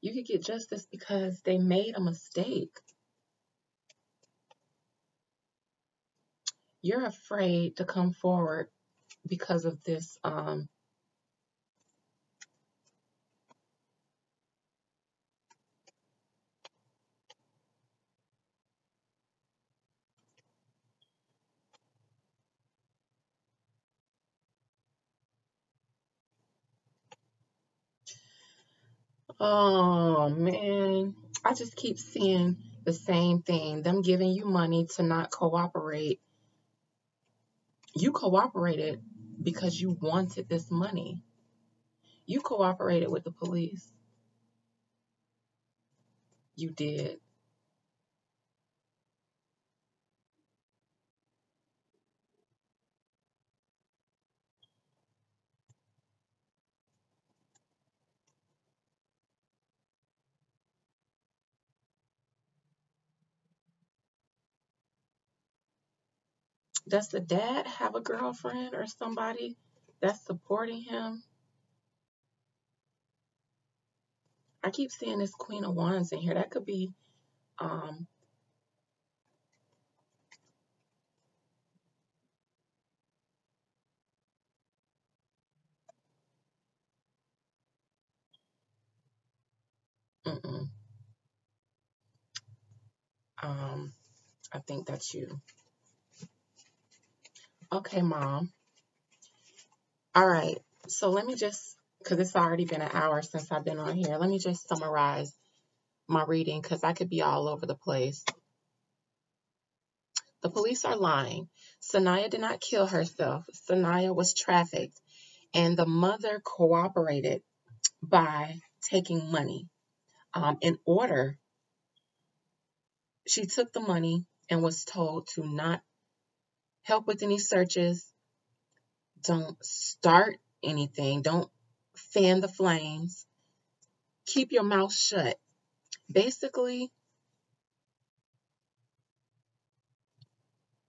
A: You could get justice because they made a mistake. you're afraid to come forward because of this um, Oh man, I just keep seeing the same thing. Them giving you money to not cooperate you cooperated because you wanted this money. You cooperated with the police. You did. Does the dad have a girlfriend or somebody that's supporting him? I keep seeing this Queen of Wands in here. That could be um mm-mm. um I think that's you. Okay, mom. All right. So let me just because it's already been an hour since I've been on here. Let me just summarize my reading because I could be all over the place. The police are lying. Saniyya did not kill herself. Saniyya was trafficked, and the mother cooperated by taking money. Um, in order, she took the money and was told to not help with any searches, don't start anything, don't fan the flames, keep your mouth shut. Basically,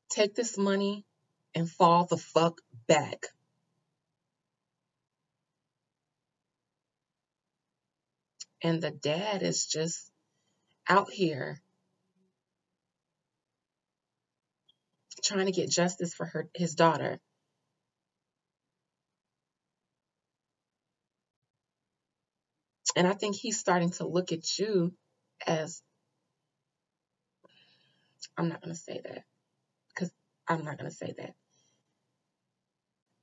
A: take this money and fall the fuck back. And the dad is just out here trying to get justice for her his daughter. And I think he's starting to look at you as I'm not going to say that because I'm not going to say that.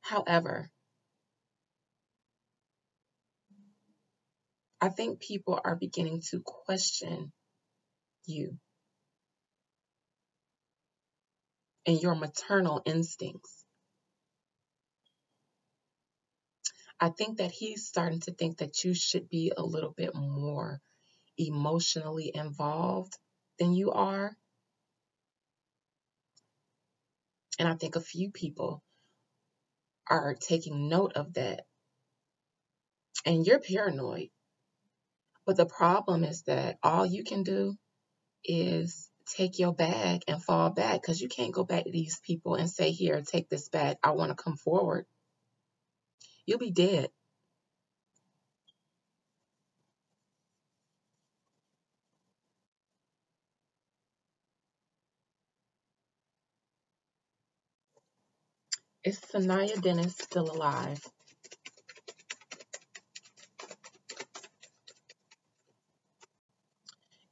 A: However, I think people are beginning to question you and your maternal instincts. I think that he's starting to think that you should be a little bit more emotionally involved than you are. And I think a few people are taking note of that. And you're paranoid. But the problem is that all you can do is take your bag and fall back because you can't go back to these people and say, Here, take this bag. I want to come forward. You'll be dead. Is Saniyya Dennis still alive?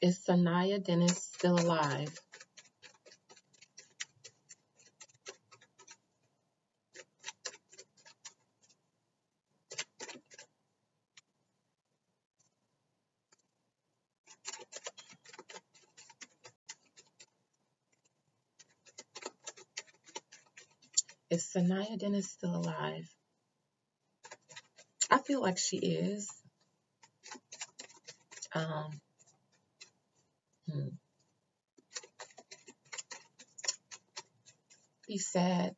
A: Is Saniyya Dennis still alive? Is Saniyya Dennis still alive? I feel like she is. Um, Sad.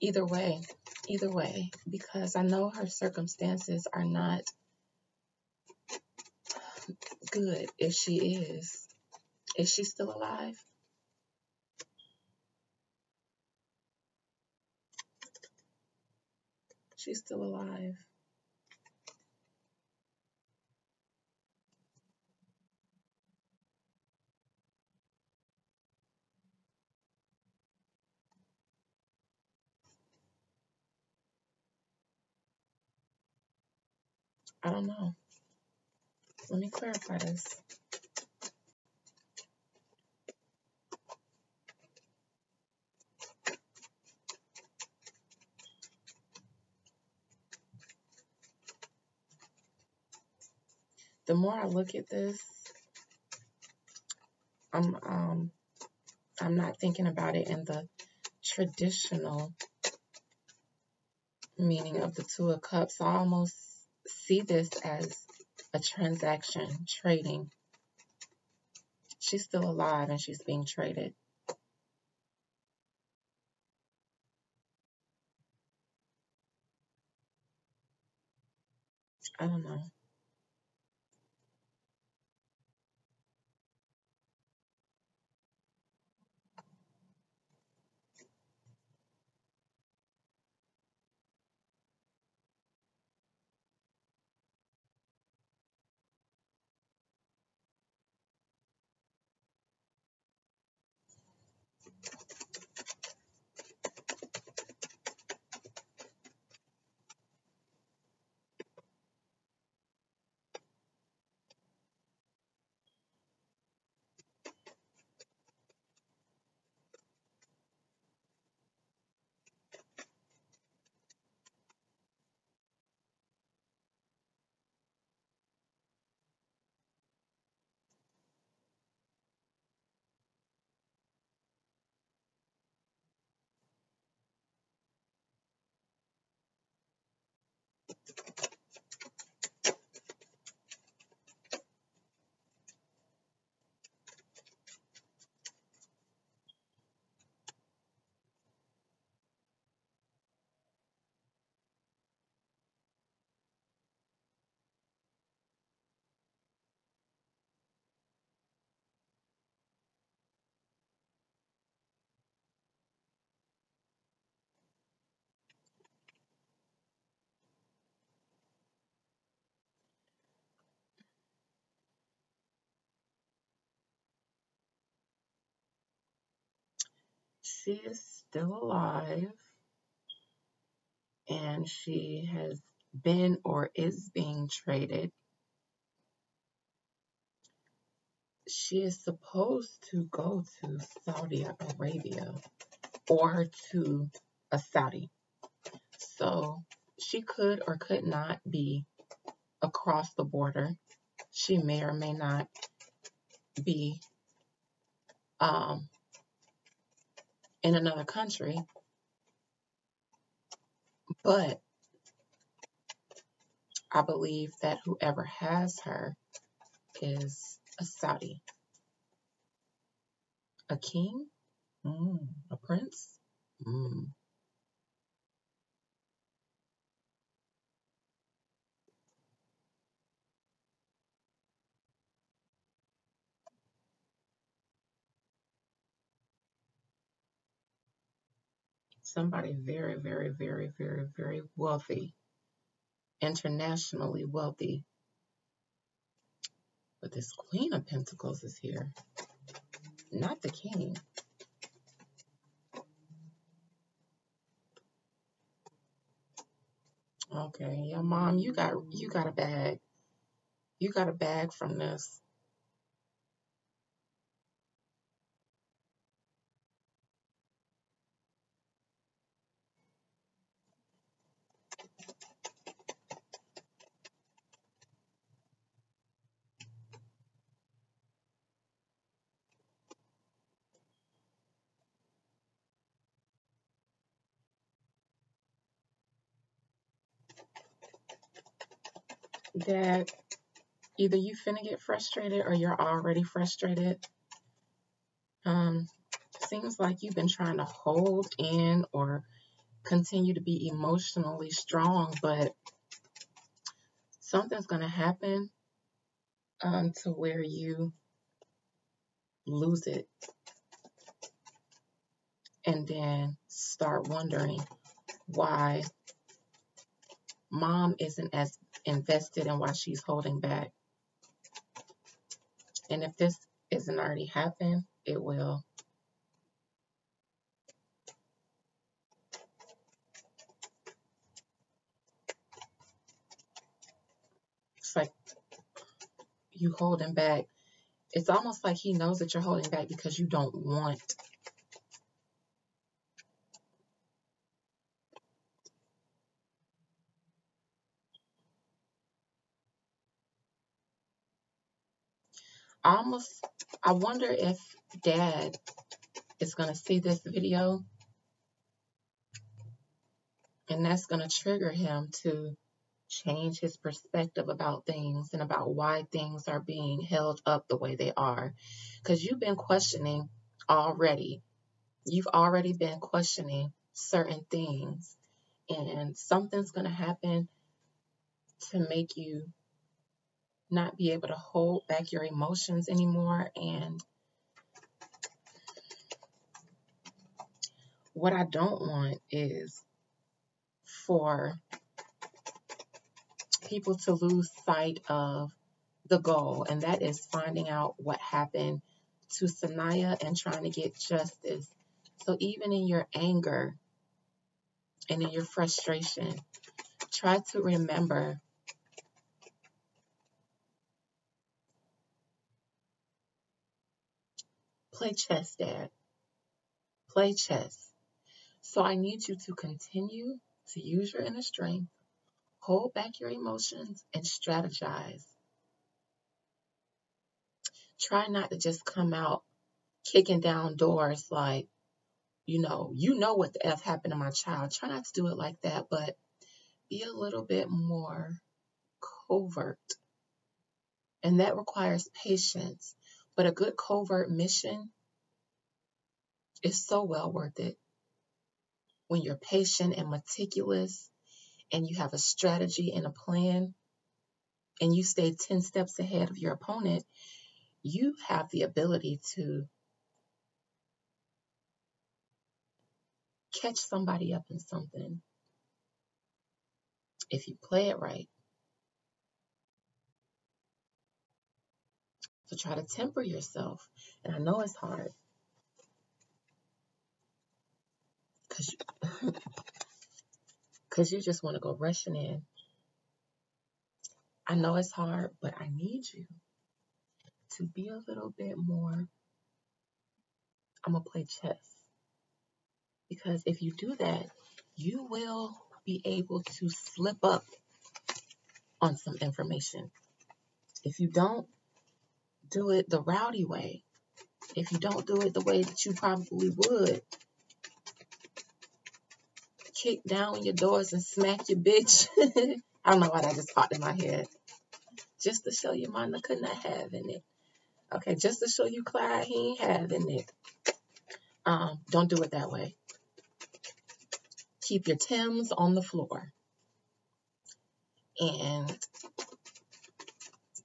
A: Either way, either way, because I know her circumstances are not good if she is. Is she still alive? She's still alive. I don't know. Let me clarify this. The more I look at this, I'm um I'm not thinking about it in the traditional meaning of the Two of Cups. I almost see this as a transaction, trading. She's still alive and she's being traded. I don't know. She is still alive and she has been or is being traded. She is supposed to go to Saudi Arabia or to a Saudi. So she could or could not be across the border. She may or may not be um, in another country. But I believe that whoever has her is a Saudi. A king? Mm, a prince? Mm. Somebody very, very, very, very, very wealthy, internationally wealthy. But this Queen of Pentacles is here, not the king. Okay, your mom, you got you got a bag. You got a bag from this. That either you finna get frustrated or you're already frustrated. Um, seems like you've been trying to hold in or continue to be emotionally strong, but something's gonna happen um, to where you lose it and then start wondering why mom isn't as invested and why she's holding back. And if this isn't already happened, it will. It's like you holding back. It's almost like he knows that you're holding back because you don't want I almost, I wonder if dad is going to see this video and that's going to trigger him to change his perspective about things and about why things are being held up the way they are. Because you've been questioning already. You've already been questioning certain things, and something's going to happen to make you not be able to hold back your emotions anymore. And what I don't want is for people to lose sight of the goal, and that is finding out what happened to Saniyya and trying to get justice. So even in your anger and in your frustration, try to remember play chess, Dad. Play chess. So I need you to continue to use your inner strength, hold back your emotions, and strategize. Try not to just come out kicking down doors like, you know, you know what the F happened to my child. Try not to do it like that, but be a little bit more covert. And that requires patience. But a good covert mission is so well worth it when you're patient and meticulous and you have a strategy and a plan and you stay 10 steps ahead of your opponent, you have the ability to catch somebody up in something if you play it right. So try to temper yourself. And I know it's hard. Cause you, Cause you just want to go rushing in. I know it's hard, but I need you to be a little bit more. I'm gonna play chess. Because if you do that, you will be able to slip up on some information. If you don't do it the rowdy way, if you don't do it the way that you probably would, kick down your doors and smack your bitch. I don't know why that just popped in my head. Just to show you Monica not having it. Okay, just to show you Clyde, he ain't having it. Um, don't do it that way. Keep your Tims on the floor. And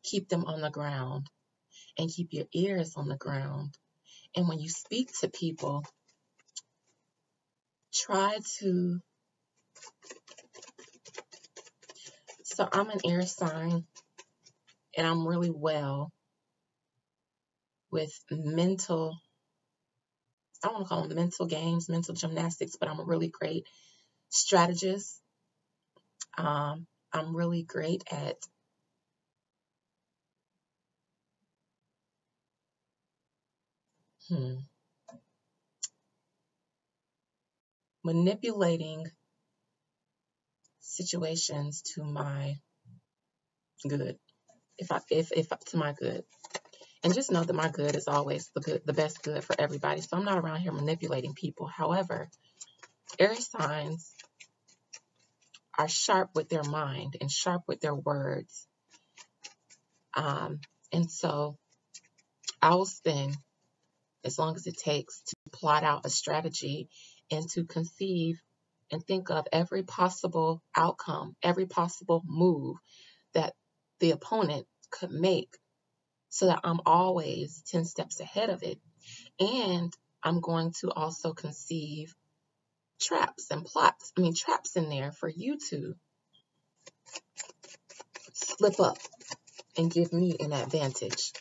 A: keep them on the ground. And keep your ears on the ground. And when you speak to people, try to so I'm an air sign and I'm really well with mental I don't want to call them mental games, mental gymnastics, but I'm a really great strategist. Um, I'm really great at hmm, manipulating situations to my good. If I if if to my good. And just know that my good is always the good the best good for everybody. So I'm not around here manipulating people. However, Aries signs are sharp with their mind and sharp with their words. Um, and so I will spend as long as it takes to plot out a strategy and to conceive and think of every possible outcome, every possible move that the opponent could make so that I'm always 10 steps ahead of it. And I'm going to also conceive traps and plots, I mean, traps in there for you to slip up and give me an advantage.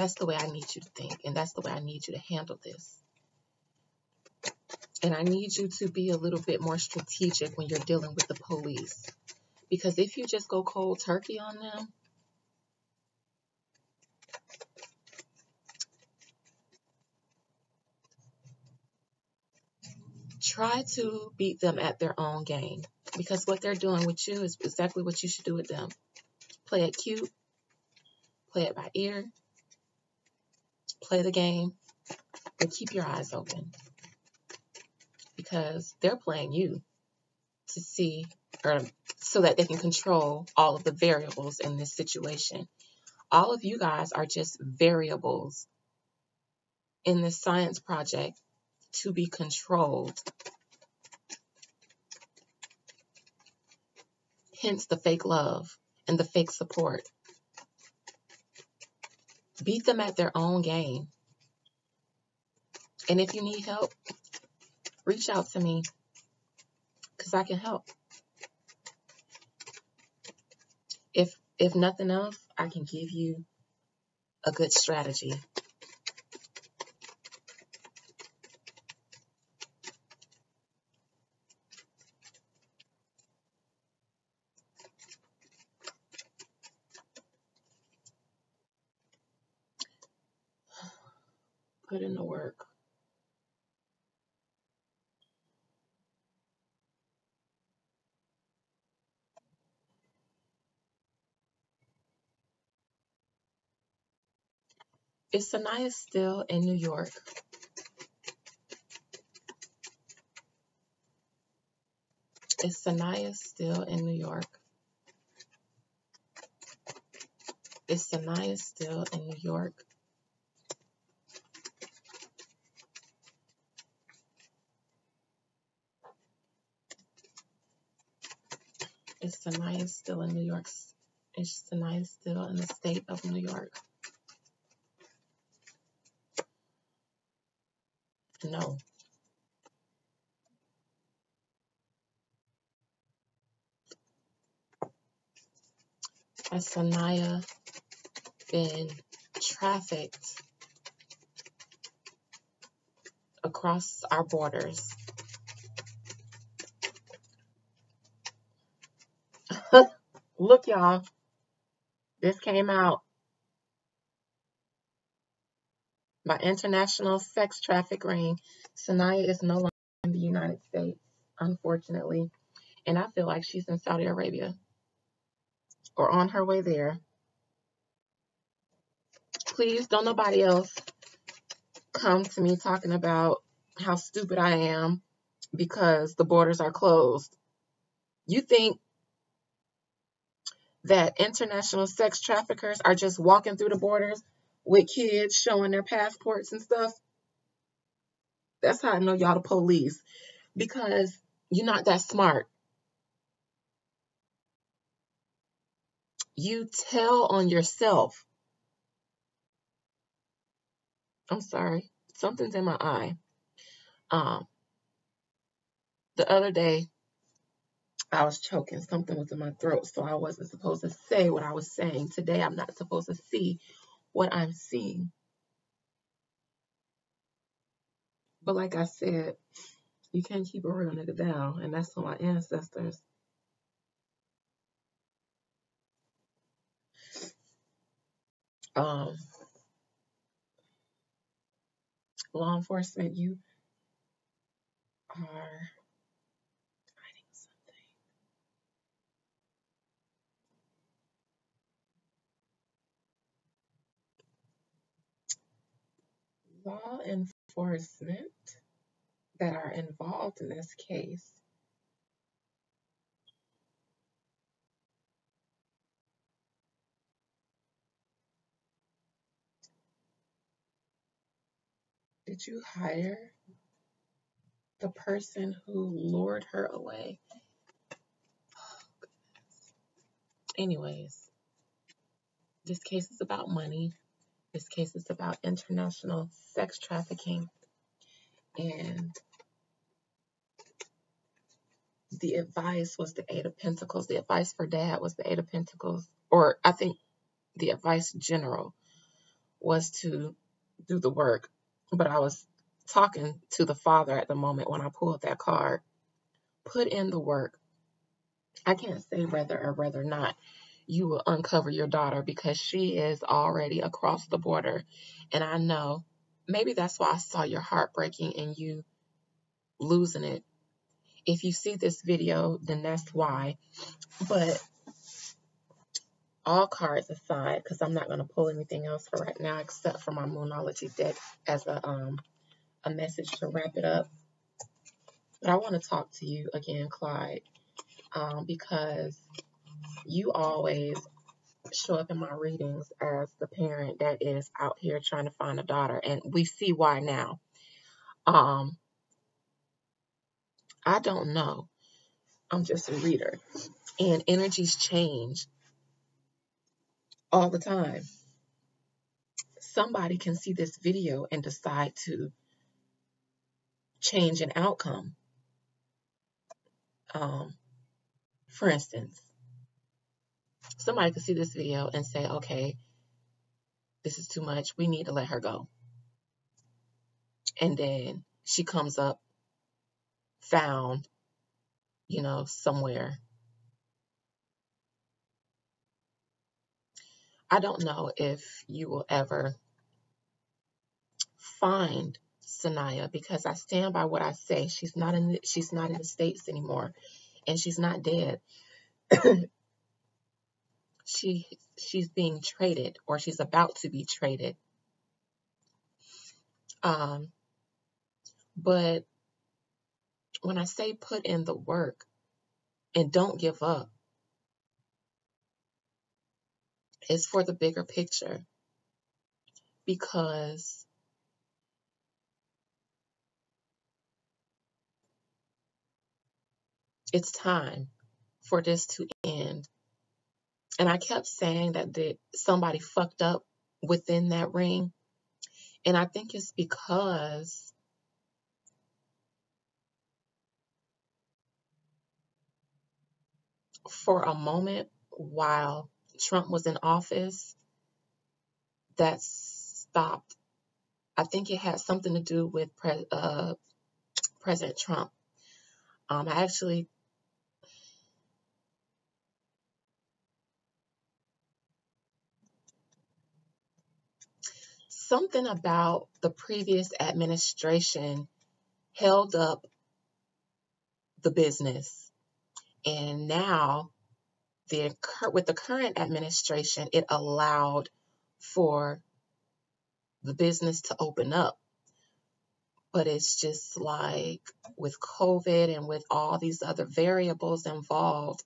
A: That's the way I need you to think, and that's the way I need you to handle this. And I need you to be a little bit more strategic when you're dealing with the police. Because if you just go cold turkey on them, try to beat them at their own game. Because what they're doing with you is exactly what you should do with them. Play it cute, play it by ear, play the game, but keep your eyes open because they're playing you to see or so that they can control all of the variables in this situation. All of you guys are just variables in this science project to be controlled. Hence the fake love and the fake support. Beat them at their own game. And if you need help, reach out to me because I can help. If if nothing else, I can give you a good strategy. Put in the work. Is Saniyya still in New York? Is Saniyya still in New York? Is Saniyya still in New York? Is Saniyya still in New York? Is Saniyya still in the state of New York? No. Has Saniyya been trafficked across our borders? Look, y'all, this came out by international sex traffic ring. Saniyya is no longer in the United States, unfortunately. And I feel like she's in Saudi Arabia or on her way there. Please don't nobody else come to me talking about how stupid I am because the borders are closed. You think that international sex traffickers are just walking through the borders with kids showing their passports and stuff. That's how I know y'all the police because you're not that smart. You tell on yourself. I'm sorry, something's in my eye. Um, the other day, I was choking. Something was in my throat, so I wasn't supposed to say what I was saying. Today, I'm not supposed to see what I'm seeing. But like I said, you can't keep a real nigga down, and that's for my ancestors. Um, law enforcement, you are Law enforcement that are involved in this case did you hire the person who lured her away? Oh, Anyways, this case is about money. This case is about international sex trafficking. And the advice was the Eight of Pentacles. The advice for dad was the Eight of Pentacles. Or I think the advice general was to do the work. But I was talking to the father at the moment when I pulled that card. Put in the work. I can't say whether or whether not you will uncover your daughter because she is already across the border. And I know maybe that's why I saw your heart breaking and you losing it. If you see this video, then that's why. But all cards aside, because I'm not going to pull anything else for right now except for my Moonology deck as a um a message to wrap it up. But I want to talk to you again, Clyde, um, because you always show up in my readings as the parent that is out here trying to find a daughter, and we see why now. Um, I don't know. I'm just a reader, and energies change all the time. Somebody can see this video and decide to change an outcome. Um, for instance, somebody could see this video and say, okay, this is too much. We need to let her go. And then she comes up found, you know, somewhere. I don't know if you will ever find Saniyya because I stand by what I say. She's not in the, she's not in the states anymore, and she's not dead. she she's being traded or she's about to be traded. Um, but when I say put in the work and don't give up, it's for the bigger picture because it's time for this to end. And I kept saying that, that somebody fucked up within that ring. And I think it's because for a moment while Trump was in office, that stopped. I think it had something to do with Pre- uh, President Trump. Um, I actually something about the previous administration held up the business. And now the with the current administration, it allowed for the business to open up. But it's just like with COVID and with all these other variables involved,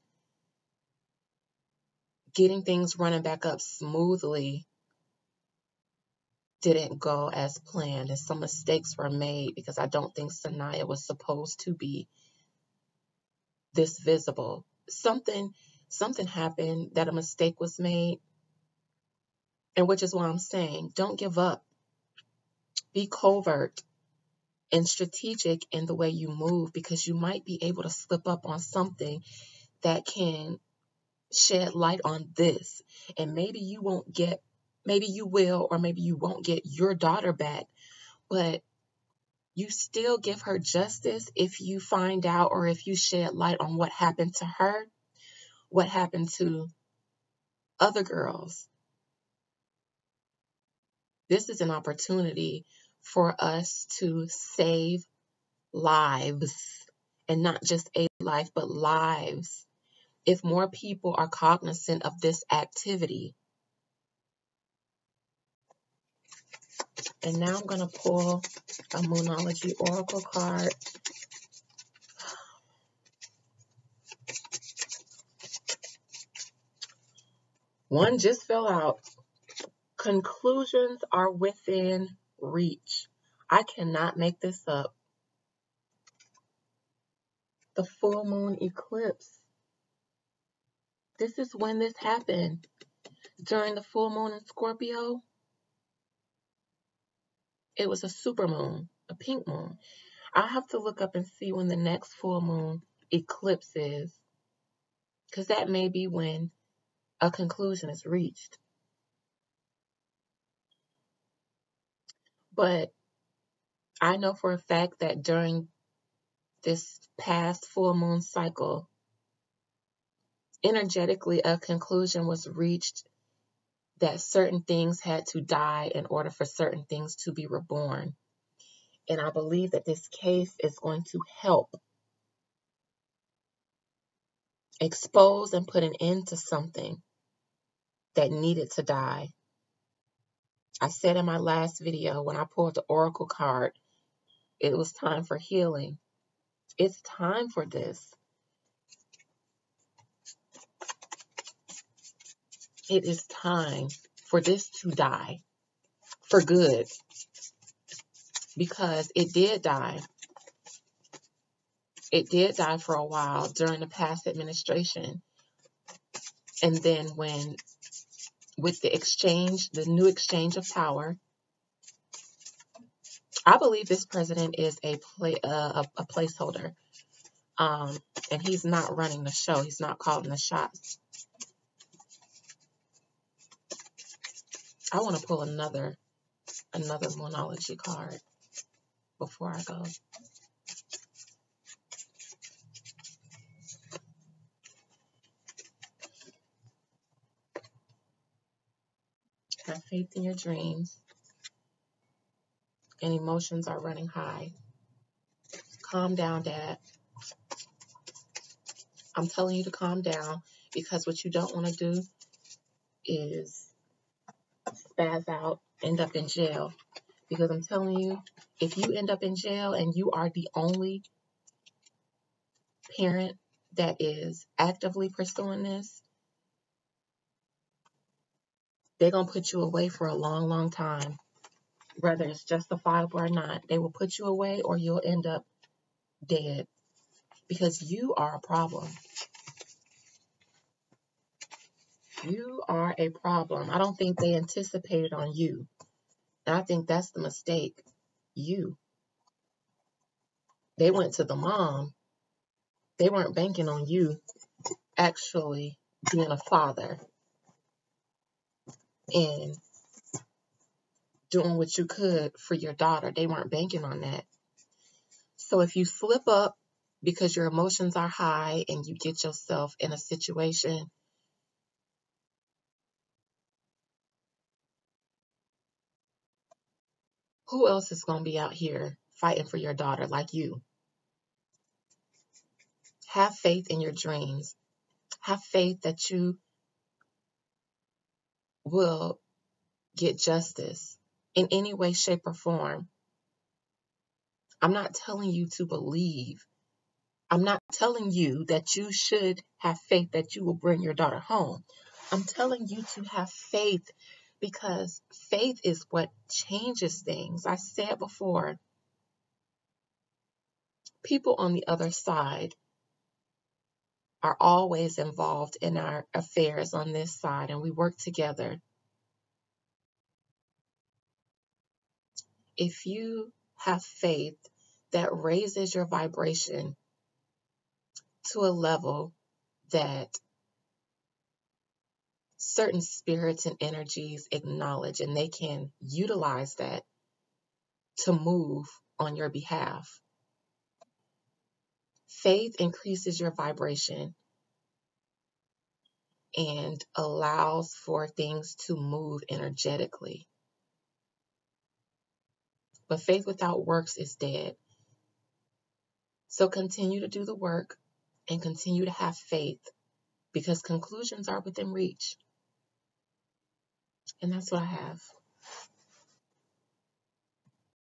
A: getting things running back up smoothly didn't go as planned and some mistakes were made because I don't think Saniyya was supposed to be this visible. Something something happened that a mistake was made. And which is why I'm saying don't give up. Be covert and strategic in the way you move because you might be able to slip up on something that can shed light on this. And maybe you won't get maybe you will, or maybe you won't get your daughter back, but you still give her justice if you find out or if you shed light on what happened to her, what happened to other girls. This is an opportunity for us to save lives and not just a life, but lives. If more people are cognizant of this activity, And now I'm going to pull a Moonology Oracle card. One just fell out. Conclusions are within reach. I cannot make this up. The full moon eclipse. This is when this happened. During the full moon in Scorpio, it was a super moon, a pink moon. I'll have to look up and see when the next full moon eclipse is, because that may be when a conclusion is reached. But I know for a fact that during this past full moon cycle, energetically, a conclusion was reached that certain things had to die in order for certain things to be reborn. And I believe that this case is going to help expose and put an end to something that needed to die. I said in my last video when I pulled the Oracle card, it was time for healing. It's time for this. It is time for this to die for good because it did die. It did die for a while during the past administration. And then when with the exchange, the new exchange of power, I believe this president is a play uh, a, placeholder, um, and he's not running the show. He's not calling the shots. I want to pull another another Moonology card before I go. Have faith in your dreams. And emotions are running high. Calm down, Dad. I'm telling you to calm down because what you don't want to do is spaz out, end up in jail. Because I'm telling you, if you end up in jail and you are the only parent that is actively pursuing this, they're going to put you away for a long, long time. Whether it's justifiable or not, they will put you away or you'll end up dead because you are a problem. You are a problem. I don't think they anticipated on you. And I think that's the mistake. You. They went to the mom. They weren't banking on you actually being a father and doing what you could for your daughter. They weren't banking on that. So if you slip up because your emotions are high and you get yourself in a situation who else is going to be out here fighting for your daughter like you? Have faith in your dreams. Have faith that you will get justice in any way, shape, or form. I'm not telling you to believe. I'm not telling you that you should have faith that you will bring your daughter home. I'm telling you to have faith because faith is what changes things. I said before, people on the other side are always involved in our affairs on this side, and we work together. If you have faith that raises your vibration to a level that certain spirits and energies acknowledge, and they can utilize that to move on your behalf. Faith increases your vibration and allows for things to move energetically. But faith without works is dead. So continue to do the work and continue to have faith because conclusions are within reach. And that's what I have.